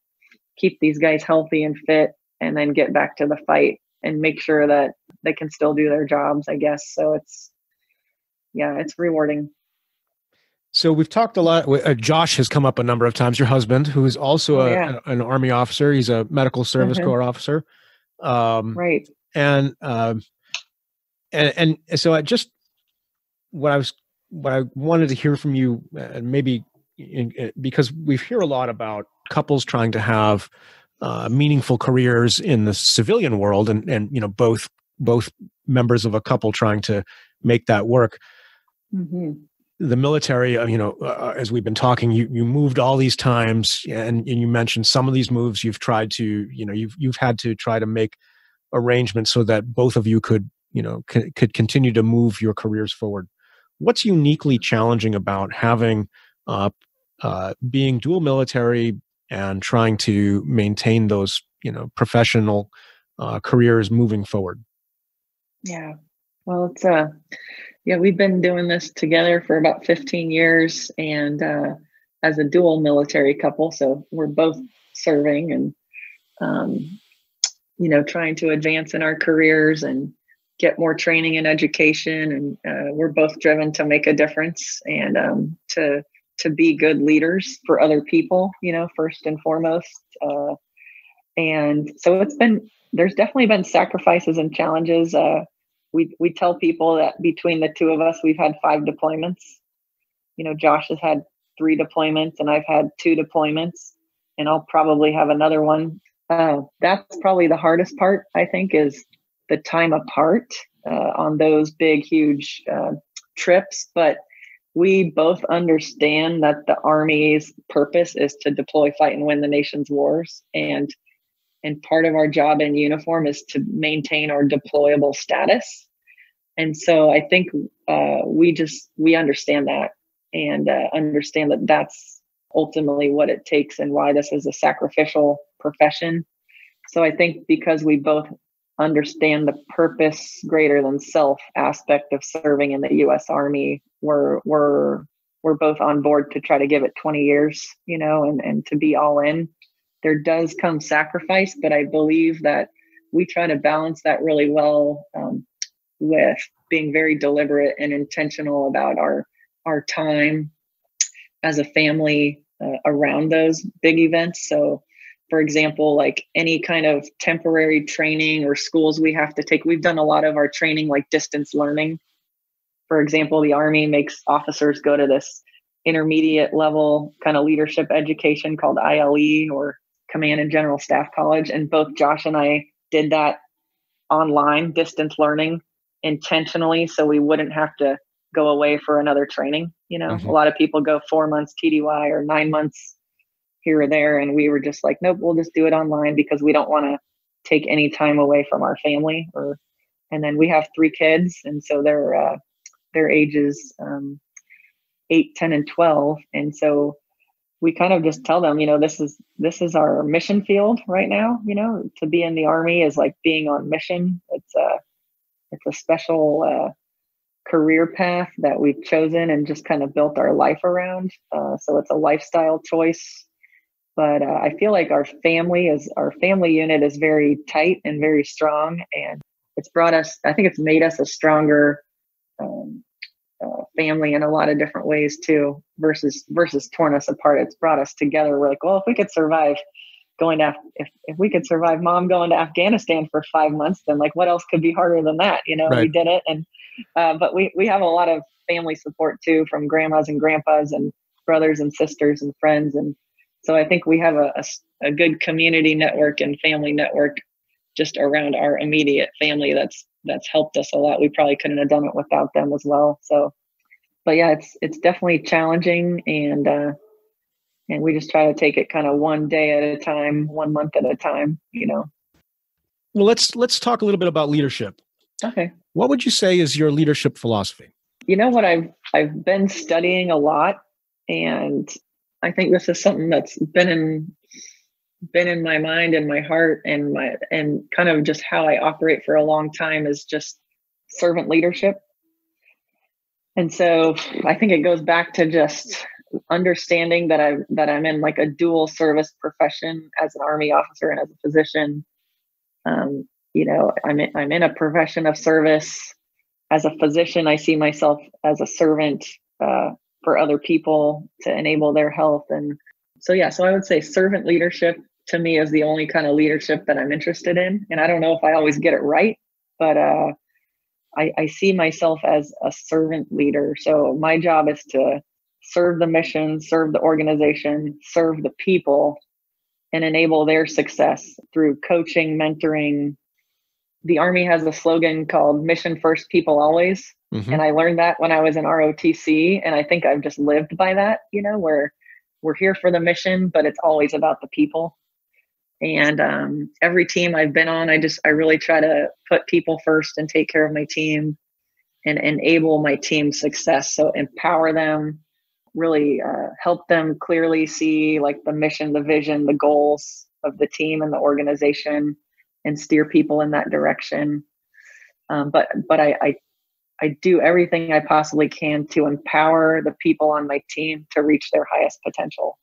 keep these guys healthy and fit and then get back to the fight and make sure that they can still do their jobs i guess so it's yeah it's rewarding so we've talked a lot. Uh, Josh has come up a number of times. Your husband, who is also oh, a, yeah. a, an army officer, he's a medical service mm-hmm. corps officer. Um, right. And, um, and and so I just what I was what I wanted to hear from you, and maybe in, in, because we hear a lot about couples trying to have uh, meaningful careers in the civilian world, and and you know both both members of a couple trying to make that work. Mm-hmm. The military, uh, you know, uh, uh, as we've been talking, you you moved all these times, and, and you mentioned some of these moves you've tried to, you know, you've you've had to try to make arrangements so that both of you could, you know, c- could continue to move your careers forward what's uniquely challenging about having uh, uh, being dual military and trying to maintain those you know professional uh, careers moving forward? Yeah. Well it's uh yeah we've been doing this together for about 15 years and uh as a dual military couple so we're both serving and um you know trying to advance in our careers and get more training and education and uh, we're both driven to make a difference and um, to to be good leaders for other people you know first and foremost uh, and so it's been there's definitely been sacrifices and challenges uh, we we tell people that between the two of us we've had five deployments. You know josh has had three deployments and i've had two deployments and i'll probably have another one. Uh, that's probably the hardest part i think is the time apart uh, on those big, huge uh, trips. But we both understand that the Army's purpose is to deploy, fight, and win the nation's wars. And and part of our job in uniform is to maintain our deployable status. And so I think uh, we just we understand that and uh, understand that that's ultimately what it takes and why this is a sacrificial profession. So I think because we both understand the purpose greater than self aspect of serving in the US Army, we're we're we're both on board to try to give it 20 years, you know, and, and to be all in. There does come sacrifice, but I believe that we try to balance that really well um, with being very deliberate and intentional about our our time as a family uh, around those big events. So for example, like any kind of temporary training or schools we have to take. We've done a lot of our training like distance learning. For example, the Army makes officers go to this intermediate level kind of leadership education called ILE or Command and General Staff College. And both Josh and I did that online, distance learning intentionally so we wouldn't have to go away for another training. You know, mm-hmm. a lot of people go four months TDY or nine months here or there. And we were just like, nope, we'll just do it online because we don't want to take any time away from our family or and then we have three kids and so they're uh, their ages um, 8 10 and 12 and so we kind of just tell them you know this is this is our mission field right now you know to be in the army is like being on mission it's a it's a special uh, career path that we've chosen and just kind of built our life around. Uh, so it's a lifestyle choice. But uh, I feel like our family is our family unit is very tight and very strong, and it's brought us. I think it's made us a stronger um, uh, family in a lot of different ways too. Versus versus torn us apart. It's brought us together. We're like, well, if we could survive going to if, if we could survive mom going to afghanistan for five months then like what else could be harder than that you know right. we did it and uh, but we we have a lot of family support too from grandmas and grandpas and brothers and sisters and friends and so i think we have a, a, a good community network and family network just around our immediate family that's that's helped us a lot. We probably couldn't have done it without them as well. So but yeah it's it's definitely challenging and uh and we just try to take it kind of one day at a time one month at a time you know. Well let's let's talk a little bit about leadership. Okay. What would you say is your leadership philosophy? You know what i've i've been studying a lot and i think this is something that's been in been in my mind and my heart and my and kind of just how i operate for a long time is just servant leadership and so i think it goes back to just understanding that I that I'm in like a dual service profession as an army officer and as a physician. Um, you know, I'm in, I'm in a profession of service. As a physician, I see myself as a servant uh, for other people to enable their health, and so yeah. So I would say servant leadership to me is the only kind of leadership that I'm interested in, and I don't know if I always get it right, but uh, I, I see myself as a servant leader. So my job is to serve the mission, serve the organization, serve the people, and enable their success through coaching, mentoring. The Army has a slogan called Mission First, People Always. Mm-hmm. And I learned that when I was in ROTC. And I think I've just lived by that, you know, where we're here for the mission, but it's always about the people. And um, every team I've been on, I just, I really try to put people first and take care of my team and enable my team's success. So empower them, really uh, help them clearly see like the mission, the vision, the goals of the team and the organization, and steer people in that direction. Um, but but I, I I do everything I possibly can to empower the people on my team to reach their highest potential.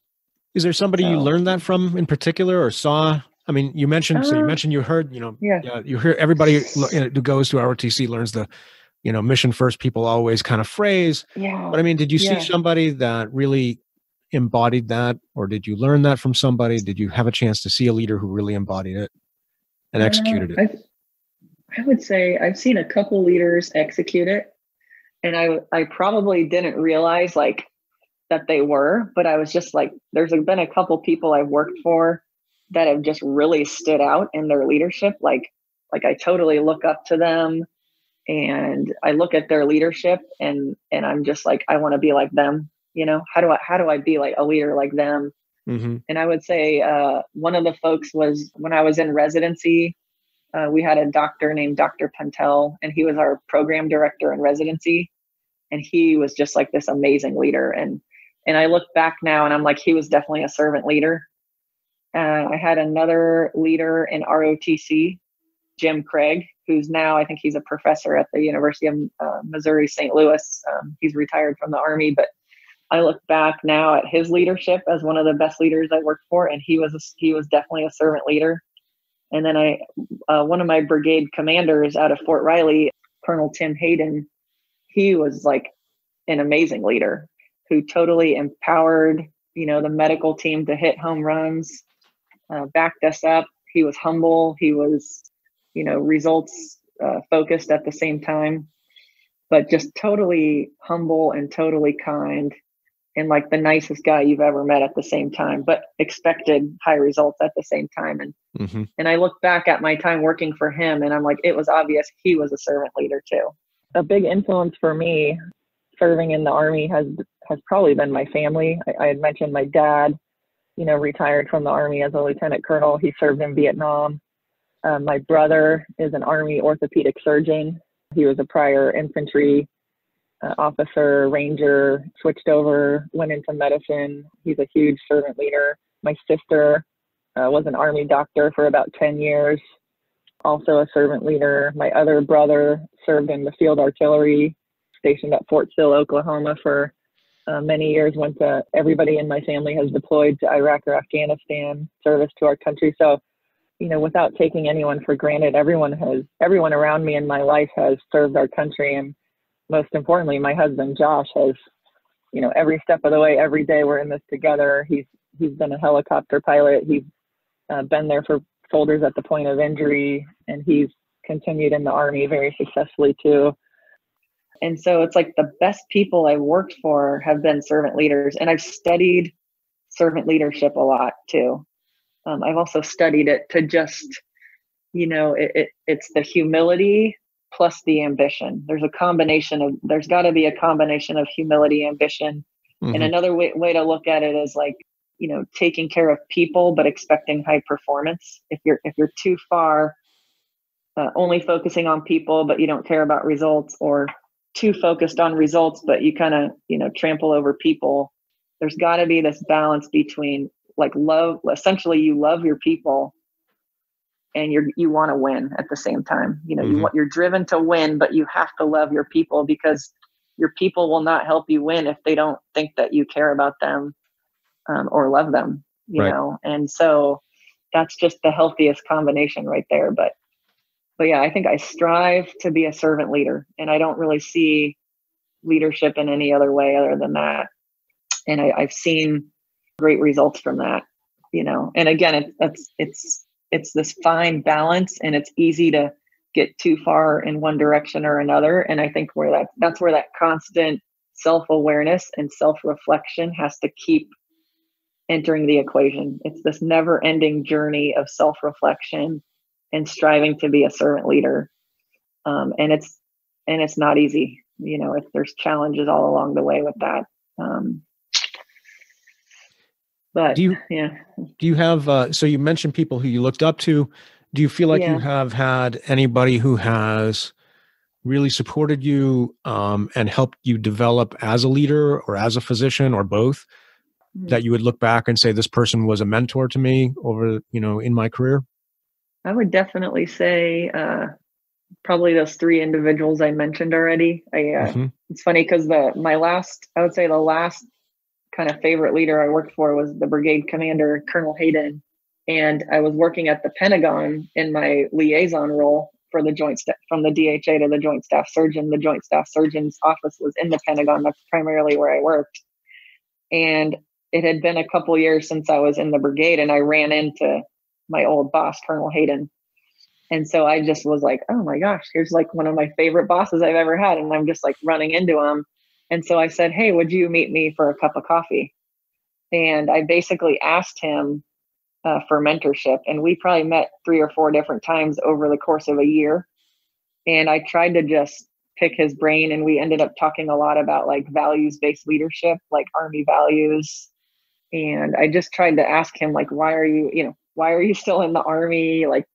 Is there somebody so, you learned that from in particular, or saw? I mean, you mentioned uh, so you uh, mentioned you heard you know yeah, you hear everybody who goes to ROTC learns the you know mission first people always kind of phrase yeah but i mean did you yeah. see somebody that really embodied that or did you learn that from somebody did you have a chance to see a leader who really embodied it and uh, executed it I, I would say i've seen a couple leaders execute it and i i probably didn't realize like that they were but i was just like there's been a couple people i've worked for that have just really stood out in their leadership like like i totally look up to them and I look at their leadership and and I'm just like I want to be like them. You know, how do I how do I be like a leader like them? Mm-hmm. And I would say uh, one of the folks was when I was in residency. Uh, we had a doctor named Dr. Pentel, and he was our program director in residency. And he was just like this amazing leader. And and I look back now, and I'm like, he was definitely a servant leader. Uh, I had another leader in ROTC, Jim Craig, who's now I think he's a professor at the University of uh, Missouri St. Louis. Um, he's retired from the Army, but I look back now at his leadership as one of the best leaders I worked for, and he was a, he was definitely a servant leader. And then I, uh, one of my brigade commanders out of Fort Riley, Colonel Tim Hayden, he was like an amazing leader who totally empowered you know the medical team to hit home runs, uh, backed us up. He was humble. He was you know results uh, focused at the same time but just totally humble and totally kind and like the nicest guy you've ever met at the same time but expected high results at the same time. And mm-hmm. and i look back at my time working for him and i'm like it was obvious he was a servant leader too. A big influence for me serving in the army has has probably been my family. I, I had mentioned my dad you know retired from the army as a lieutenant colonel. He served in vietnam. Um, my brother is an Army orthopedic surgeon. He was a prior infantry uh, officer, ranger, switched over, went into medicine. He's a huge servant leader. My sister uh, was an Army doctor for about 10 years, also a servant leader. My other brother served in the field artillery stationed at Fort Sill, Oklahoma for uh, many years. Went to everybody in my family has deployed to Iraq or Afghanistan, service to our country. So, you know, without taking anyone for granted, everyone has everyone around me in my life has served our country, and most importantly, my husband Josh has, you know, every step of the way, every day we're in this together. He's he's been a helicopter pilot. He's uh, been there for soldiers at the point of injury, and he's continued in the army very successfully too. And so it's like the best people I've worked for have been servant leaders, and I've studied servant leadership a lot too. Um, I've also studied it to just, you know, it, it, it's the humility plus the ambition. There's a combination of, there's got to be a combination of humility, ambition. Mm-hmm. And another way, way to look at it is like, you know, taking care of people, but expecting high performance. If you're, if you're too far, uh, only focusing on people, but you don't care about results or too focused on results, but you kind of, you know, trample over people. There's got to be this balance between like love, essentially, you love your people and you're you want to win at the same time. You know, mm-hmm. you want you're driven to win, but you have to love your people because your people will not help you win if they don't think that you care about them um, or love them. You right. know, and so that's just the healthiest combination right there. But but yeah, I think I strive to be a servant leader, and I don't really see leadership in any other way other than that. And I, have seen great results from that, you know. And again, it's it's it's it's this fine balance, and it's easy to get too far in one direction or another. And I think where that that's where that constant self awareness and self reflection has to keep entering the equation. It's this never ending journey of self reflection and striving to be a servant leader. Um, and it's and it's not easy. You know, if there's challenges all along the way with that. Um, but do you yeah do you have uh, so you mentioned people who you looked up to do you feel like yeah. you have had anybody who has really supported you um, and helped you develop as a leader or as a physician or both mm-hmm. that you would look back and say this person was a mentor to me over you know in my career I would definitely say uh, probably those three individuals I mentioned already. I, uh, mm-hmm. It's funny because the my last, I would say the last kind of favorite leader I worked for was the brigade commander, Colonel Hayden, and I was working at the Pentagon in my liaison role for the joint staff from the DHA to the Joint Staff Surgeon. The Joint Staff Surgeon's office was in the Pentagon. That's primarily where I worked, and it had been a couple years since I was in the brigade, and I ran into my old boss, Colonel Hayden. And so I just was like, oh my gosh, here's like one of my favorite bosses I've ever had. And I'm just like running into him. And so I said, hey, would you meet me for a cup of coffee? And I basically asked him uh, for mentorship. And we probably met three or four different times over the course of a year. And I tried to just pick his brain. And we ended up talking a lot about like values based leadership, like Army values. And I just tried to ask him, like, why are you, you know, why are you still in the army like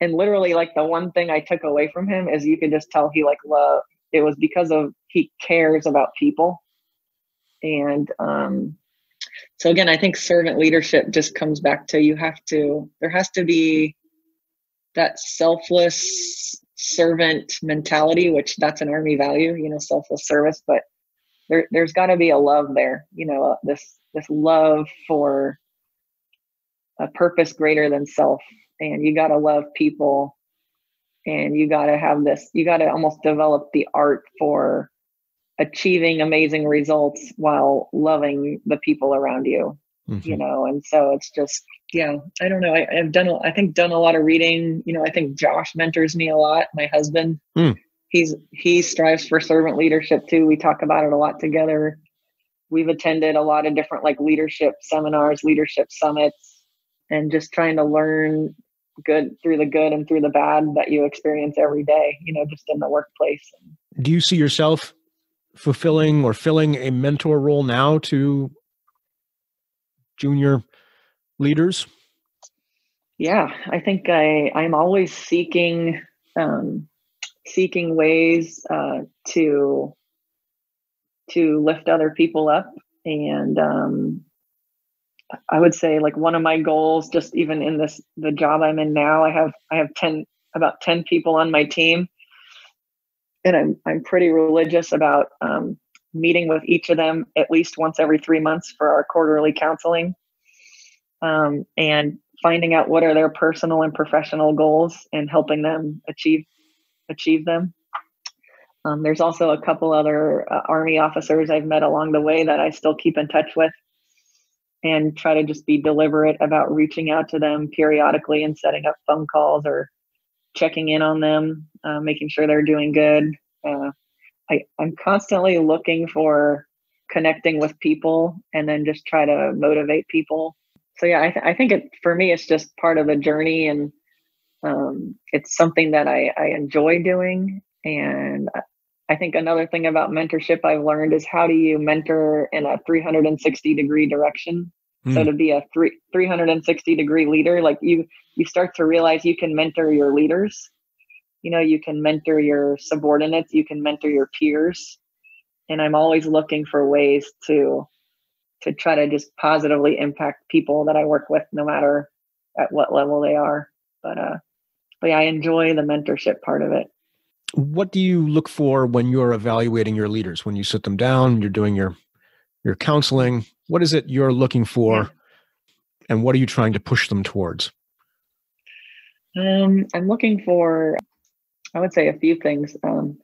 and literally like the one thing i took away from him is you could just tell he like love it was because of he cares about people. And um so again i think servant leadership just comes back to you have to there has to be that selfless servant mentality which that's an army value you know selfless service but there, there's got to be a love there you know uh, this this love for a purpose greater than self. And you got to love people. And you got to have this you got to almost develop the art for achieving amazing results while loving the people around you mm-hmm. you know and so it's just yeah i don't know I, have done i think done a lot of reading you know i think josh mentors me a lot my husband mm. he's he strives for servant leadership too we talk about it a lot together we've attended a lot of different like leadership seminars leadership summits and just trying to learn good through the good and through the bad that you experience every day, you know, just in the workplace. Do you see yourself fulfilling or filling a mentor role now to junior leaders? Yeah, I think I I'm always seeking um, seeking ways uh, to to lift other people up and um, I would say like one of my goals, just even in this the job I'm in now, I have I have ten about ten people on my team, and I'm I'm pretty religious about um, meeting with each of them at least once every three months for our quarterly counseling, um, and finding out what are their personal and professional goals and helping them achieve achieve them. Um, there's also a couple other uh, Army officers I've met along the way that I still keep in touch with and try to just be deliberate about reaching out to them periodically and setting up phone calls or checking in on them, uh, making sure they're doing good. Uh, I, I'm constantly looking for connecting with people and then just try to motivate people. So yeah, I, th- I think it for me it's just part of the journey and um, it's something that I, I enjoy doing. And I think another thing about mentorship I've learned is how do you mentor in a 360 degree direction? Mm. So to be a three, 360 degree leader, like you, you start to realize you can mentor your leaders. You know, you can mentor your subordinates, you can mentor your peers. And I'm always looking for ways to, to try to just positively impact people that I work with, no matter at what level they are. But, uh, but yeah, I enjoy the mentorship part of it what do you look for when you're evaluating your leaders when you sit them down you're doing your your counseling what is it you're looking for? And what are you trying to push them towards? Um, i'm looking for i would say a few things um,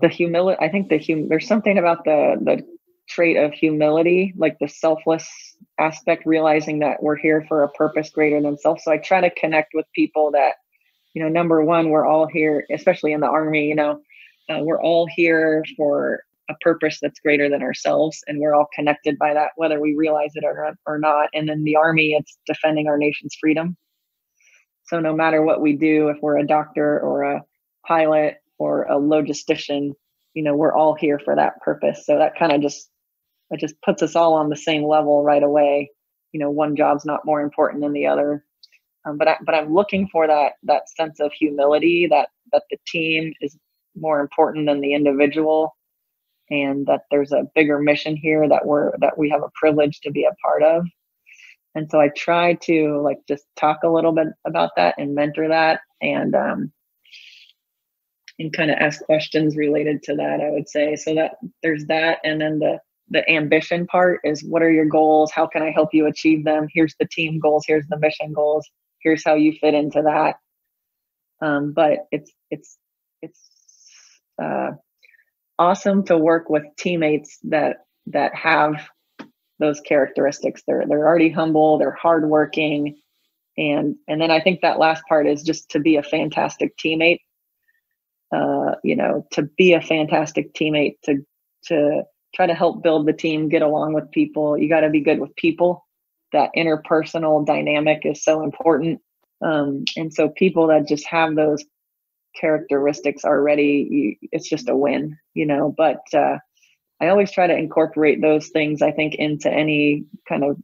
the humility i think the hum there's something about the the trait of humility like the selfless aspect realizing that we're here for a purpose greater than self. So i try to connect with people that you know, number one, we're all here, especially in the army, you know, uh, we're all here for a purpose that's greater than ourselves and we're all connected by that whether we realize it or, or not. And then the army it's defending our nation's freedom. So no matter what we do if we're a doctor or a pilot or a logistician you know we're all here for that purpose. So that kind of just it just puts us all on the same level right away. You know one job's not more important than the other. Um, but I, but I'm looking for that that sense of humility that that the team is more important than the individual, and that there's a bigger mission here that we're that we have a privilege to be a part of. And so I try to like just talk a little bit about that and mentor that and um, and kind of ask questions related to that. I would say so that there's that, and then the the ambition part is what are your goals? How can I help you achieve them? Here's the team goals. Here's the mission goals here's how you fit into that um, but it's it's it's uh, awesome to work with teammates that that have those characteristics. They're they're already humble they're hardworking and and then i think that last part is just to be a fantastic teammate. Uh, you know to be a fantastic teammate to to try to help build the team get along with people. You got to be good with people. That interpersonal dynamic is so important. Um, and so people that just have those characteristics already, you, it's just a win, you know. But uh, I always try to incorporate those things, I think, into any kind of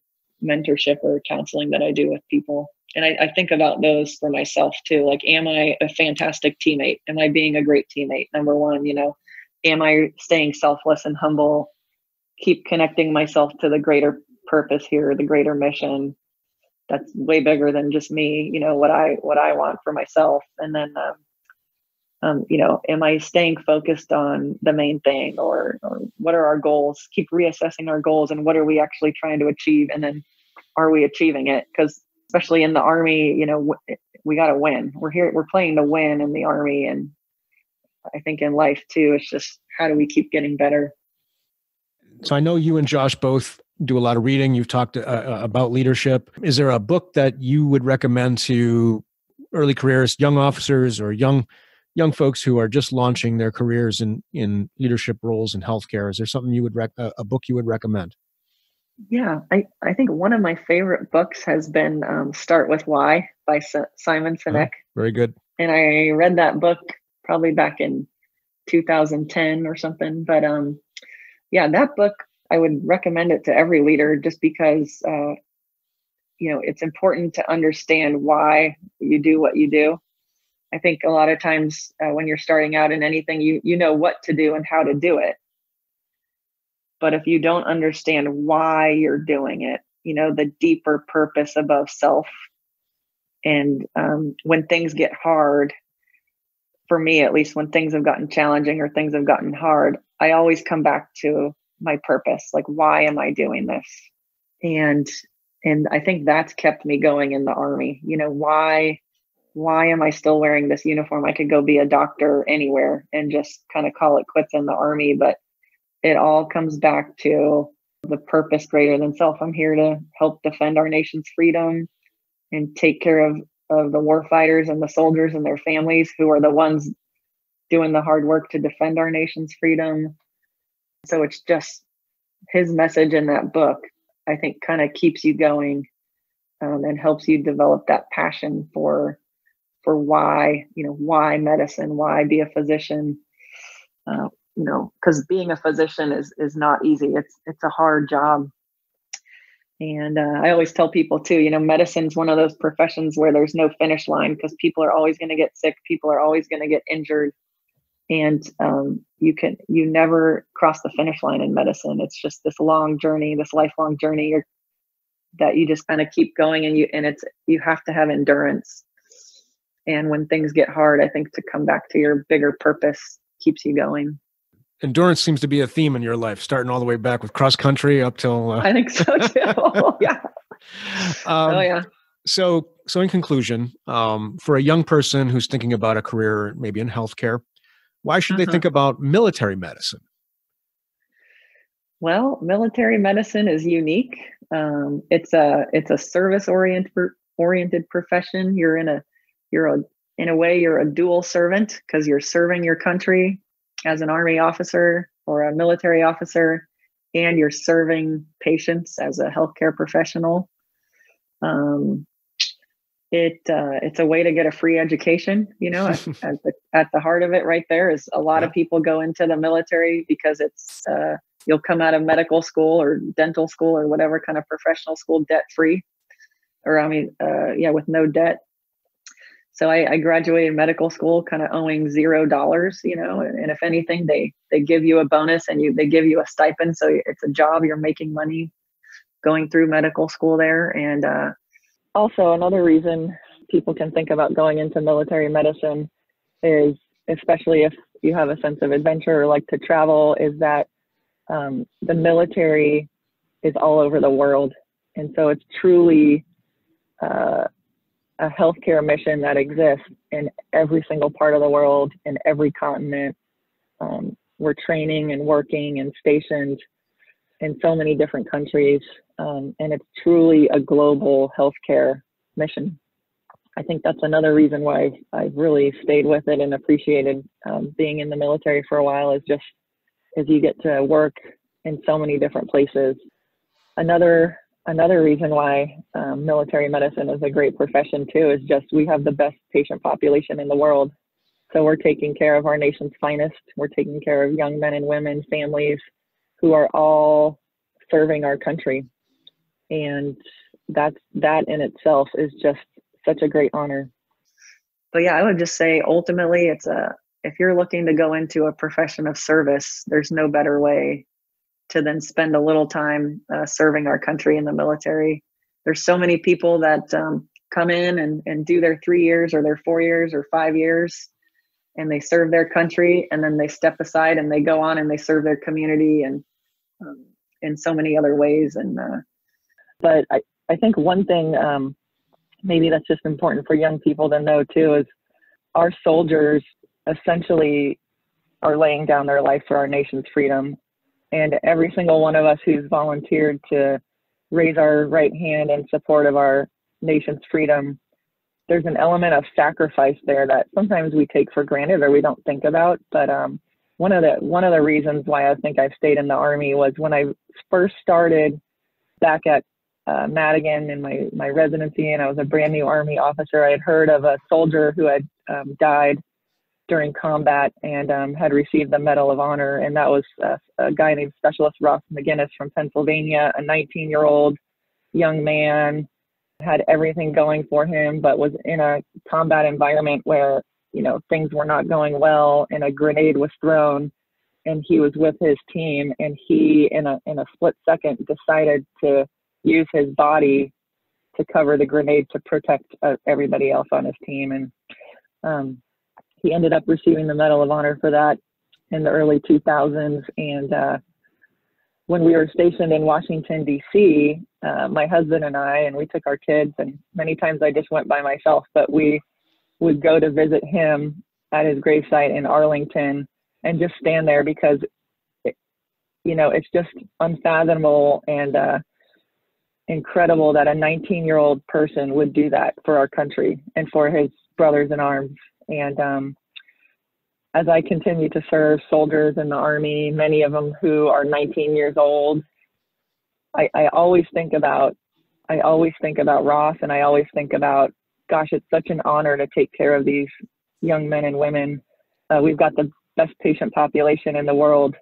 mentorship or counseling that I do with people. And I, I think about those for myself too. Like, am I a fantastic teammate? Am I being a great teammate? Number one, you know, am I staying selfless and humble? Keep connecting myself to the greater purpose here, the greater mission that's way bigger than just me, you know, what I what I want for myself. And then um, um, you know, am I staying focused on the main thing or, or what are our goals? Keep reassessing our goals and what are we actually trying to achieve? And then are we achieving it? Because especially in the army, you know, we got to win. We're here, we're playing to win in the army. And I think in life too, it's just how do we keep getting better? So I know you and Josh both do a lot of reading. You've talked uh, uh, about leadership. Is there a book that you would recommend to early careers, young officers, or young young folks who are just launching their careers in in leadership roles in healthcare? Is there something you would rec- a book you would recommend? Yeah, I, I think one of my favorite books has been um, Start with Why by S- Simon. Sinek. Oh, very good. And I read that book probably back in 2010 or something. But um, yeah, that book I would recommend it to every leader just because, uh, you know, it's important to understand why you do what you do. I think a lot of times uh, when you're starting out in anything, you you know what to do and how to do it. But if you don't understand why you're doing it, you know, the deeper purpose above self, and um, when things get hard, for me at least, when things have gotten challenging or things have gotten hard, I always come back to my purpose. Like, why am I doing this? And and I think that's kept me going in the army. You know, why why am I still wearing this uniform? I could go be a doctor anywhere and just kind of call it quits in the army, but it all comes back to the purpose greater than self. I'm here to help defend our nation's freedom and take care of, of the war fighters and the soldiers and their families who are the ones doing the hard work to defend our nation's freedom. So it's just his message in that book, I think, kind of keeps you going um, and helps you develop that passion for for why you know why medicine, why be a physician. Uh, you know, because being a physician is is not easy. It's it's a hard job. And uh, I always tell people too, you know, medicine's one of those professions where there's no finish line because people are always going to get sick, people are always going to get injured, and um, you can you never cross the finish line in medicine. It's just this long journey, this lifelong journey that you just kind of keep going, and you and it's you have to have endurance. And when things get hard, I think to come back to your bigger purpose keeps you going endurance seems to be a theme in your life, starting all the way back with cross country up till. Uh... I think so too. yeah. Um, oh yeah. So, so in conclusion, um, for a young person who's thinking about a career maybe in healthcare, why should uh-huh. they think about military medicine? Well, military medicine is unique. Um, it's a it's a service oriented oriented profession. You're in a you're a in a way you're a dual servant because you're serving your country as an army officer or a military officer and you're serving patients as a healthcare professional. Um, it uh, it's a way to get a free education you know at, at, the at the heart of it right there is a lot yeah. of people go into the military because it's uh, you'll come out of medical school or dental school or whatever kind of professional school debt free or i mean uh, yeah with no debt so I, I graduated medical school kind of owing zero dollars, you know, and, if anything, they they give you a bonus and you they give you a stipend. So it's a job, you're making money going through medical school there. And uh, also another reason people can think about going into military medicine is especially if you have a sense of adventure or like to travel, is that um, the military is all over the world. And so it's truly uh, a healthcare mission that exists in every single part of the world, in every continent. Um, we're training and working and stationed in so many different countries, um, and it's truly a global healthcare mission. I think that's another reason why I've, really stayed with it and appreciated um, being in the military for a while. Is just as you get to work in so many different places. Another another reason why um, military medicine is a great profession too is just we have the best patient population in the world. So we're taking care of our nation's finest. We're taking care of young men and women, families who are all serving our country. And that's that in itself is just such a great honor. But yeah, I would just say ultimately it's a if you're looking to go into a profession of service, there's no better way to then spend a little time uh, serving our country in the military. There's so many people that um, come in and, and do their three years or their four years or five years and they serve their country and then they step aside and they go on and they serve their community and um, in so many other ways and uh, but I, I think one thing um, maybe that's just important for young people to know too is our soldiers essentially are laying down their life for our nation's freedom and every single one of us who's volunteered to raise our right hand in support of our nation's freedom there's an element of sacrifice there that sometimes we take for granted or we don't think about. But um, one of the one of the reasons why i think i've stayed in the army was when i first started back at uh, madigan in my my residency and i was a brand new army officer i had heard of a soldier who had um, died during combat and um, had received the Medal of Honor. And that was uh, a guy named Specialist Ross McGinnis from Pennsylvania, a 19 year old young man, had everything going for him, but was in a combat environment where, you know, things were not going well and a grenade was thrown and he was with his team and he in a in a split second decided to use his body to cover the grenade to protect uh, everybody else on his team and um, he ended up receiving the Medal of Honor for that in the early 2000s. And uh, when we were stationed in Washington, D.C., uh, my husband and I, and we took our kids, and many times I just went by myself, but we would go to visit him at his gravesite in Arlington and just stand there because, it, you know, it's just unfathomable and uh, incredible that a 19 year old person would do that for our country and for his brothers in arms. And um, as I continue to serve soldiers in the Army, many of them who are 19 years old, I, I always think about I always think about Ross and I always think about gosh, it's such an honor to take care of these young men and women. Uh, we've got the best patient population in the world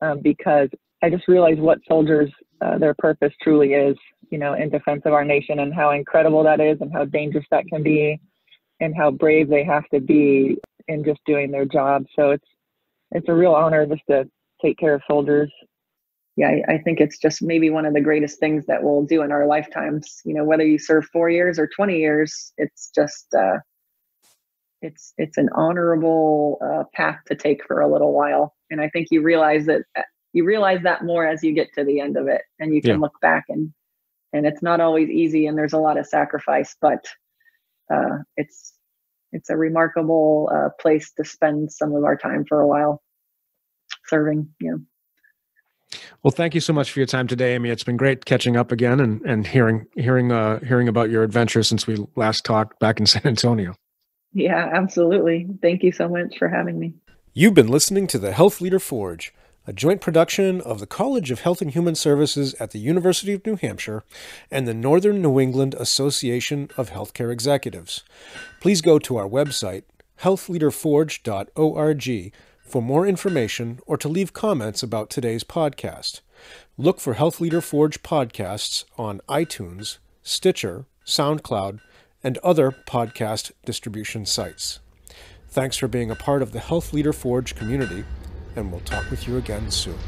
um, because I just realize what soldiers, uh, their purpose truly is, you know, in defense of our nation and how incredible that is and how dangerous that can be and how brave they have to be in just doing their job. So it's, it's a real honor just to take care of soldiers yeah, I, I, think it's just maybe one of the greatest things that we'll do in our lifetimes. You know, whether you serve four years or 20 years, it's just, uh, it's, it's an honorable uh, path to take for a little while. And I think you realize that uh, you realize that more as you get to the end of it and you can yeah. look back and, and it's not always easy and there's a lot of sacrifice, but uh, it's, it's a remarkable uh, place to spend some of our time for a while serving, you know. Well, thank you so much for your time today, Amy. It's been great catching up again and, and hearing hearing uh, hearing about your adventure since we last talked back in San Antonio. Yeah, absolutely. Thank you so much for having me. You've been listening to the Health Leader Forge, a joint production of the College of Health and Human Services at the University of New Hampshire and the Northern New England Association of Healthcare Executives. Please go to our website, healthleaderforge.org for more information or to leave comments about today's podcast. Look for Health Leader Forge podcasts on iTunes, Stitcher, SoundCloud, and other podcast distribution sites. Thanks for being a part of the Health Leader Forge community, and we'll talk with you again soon.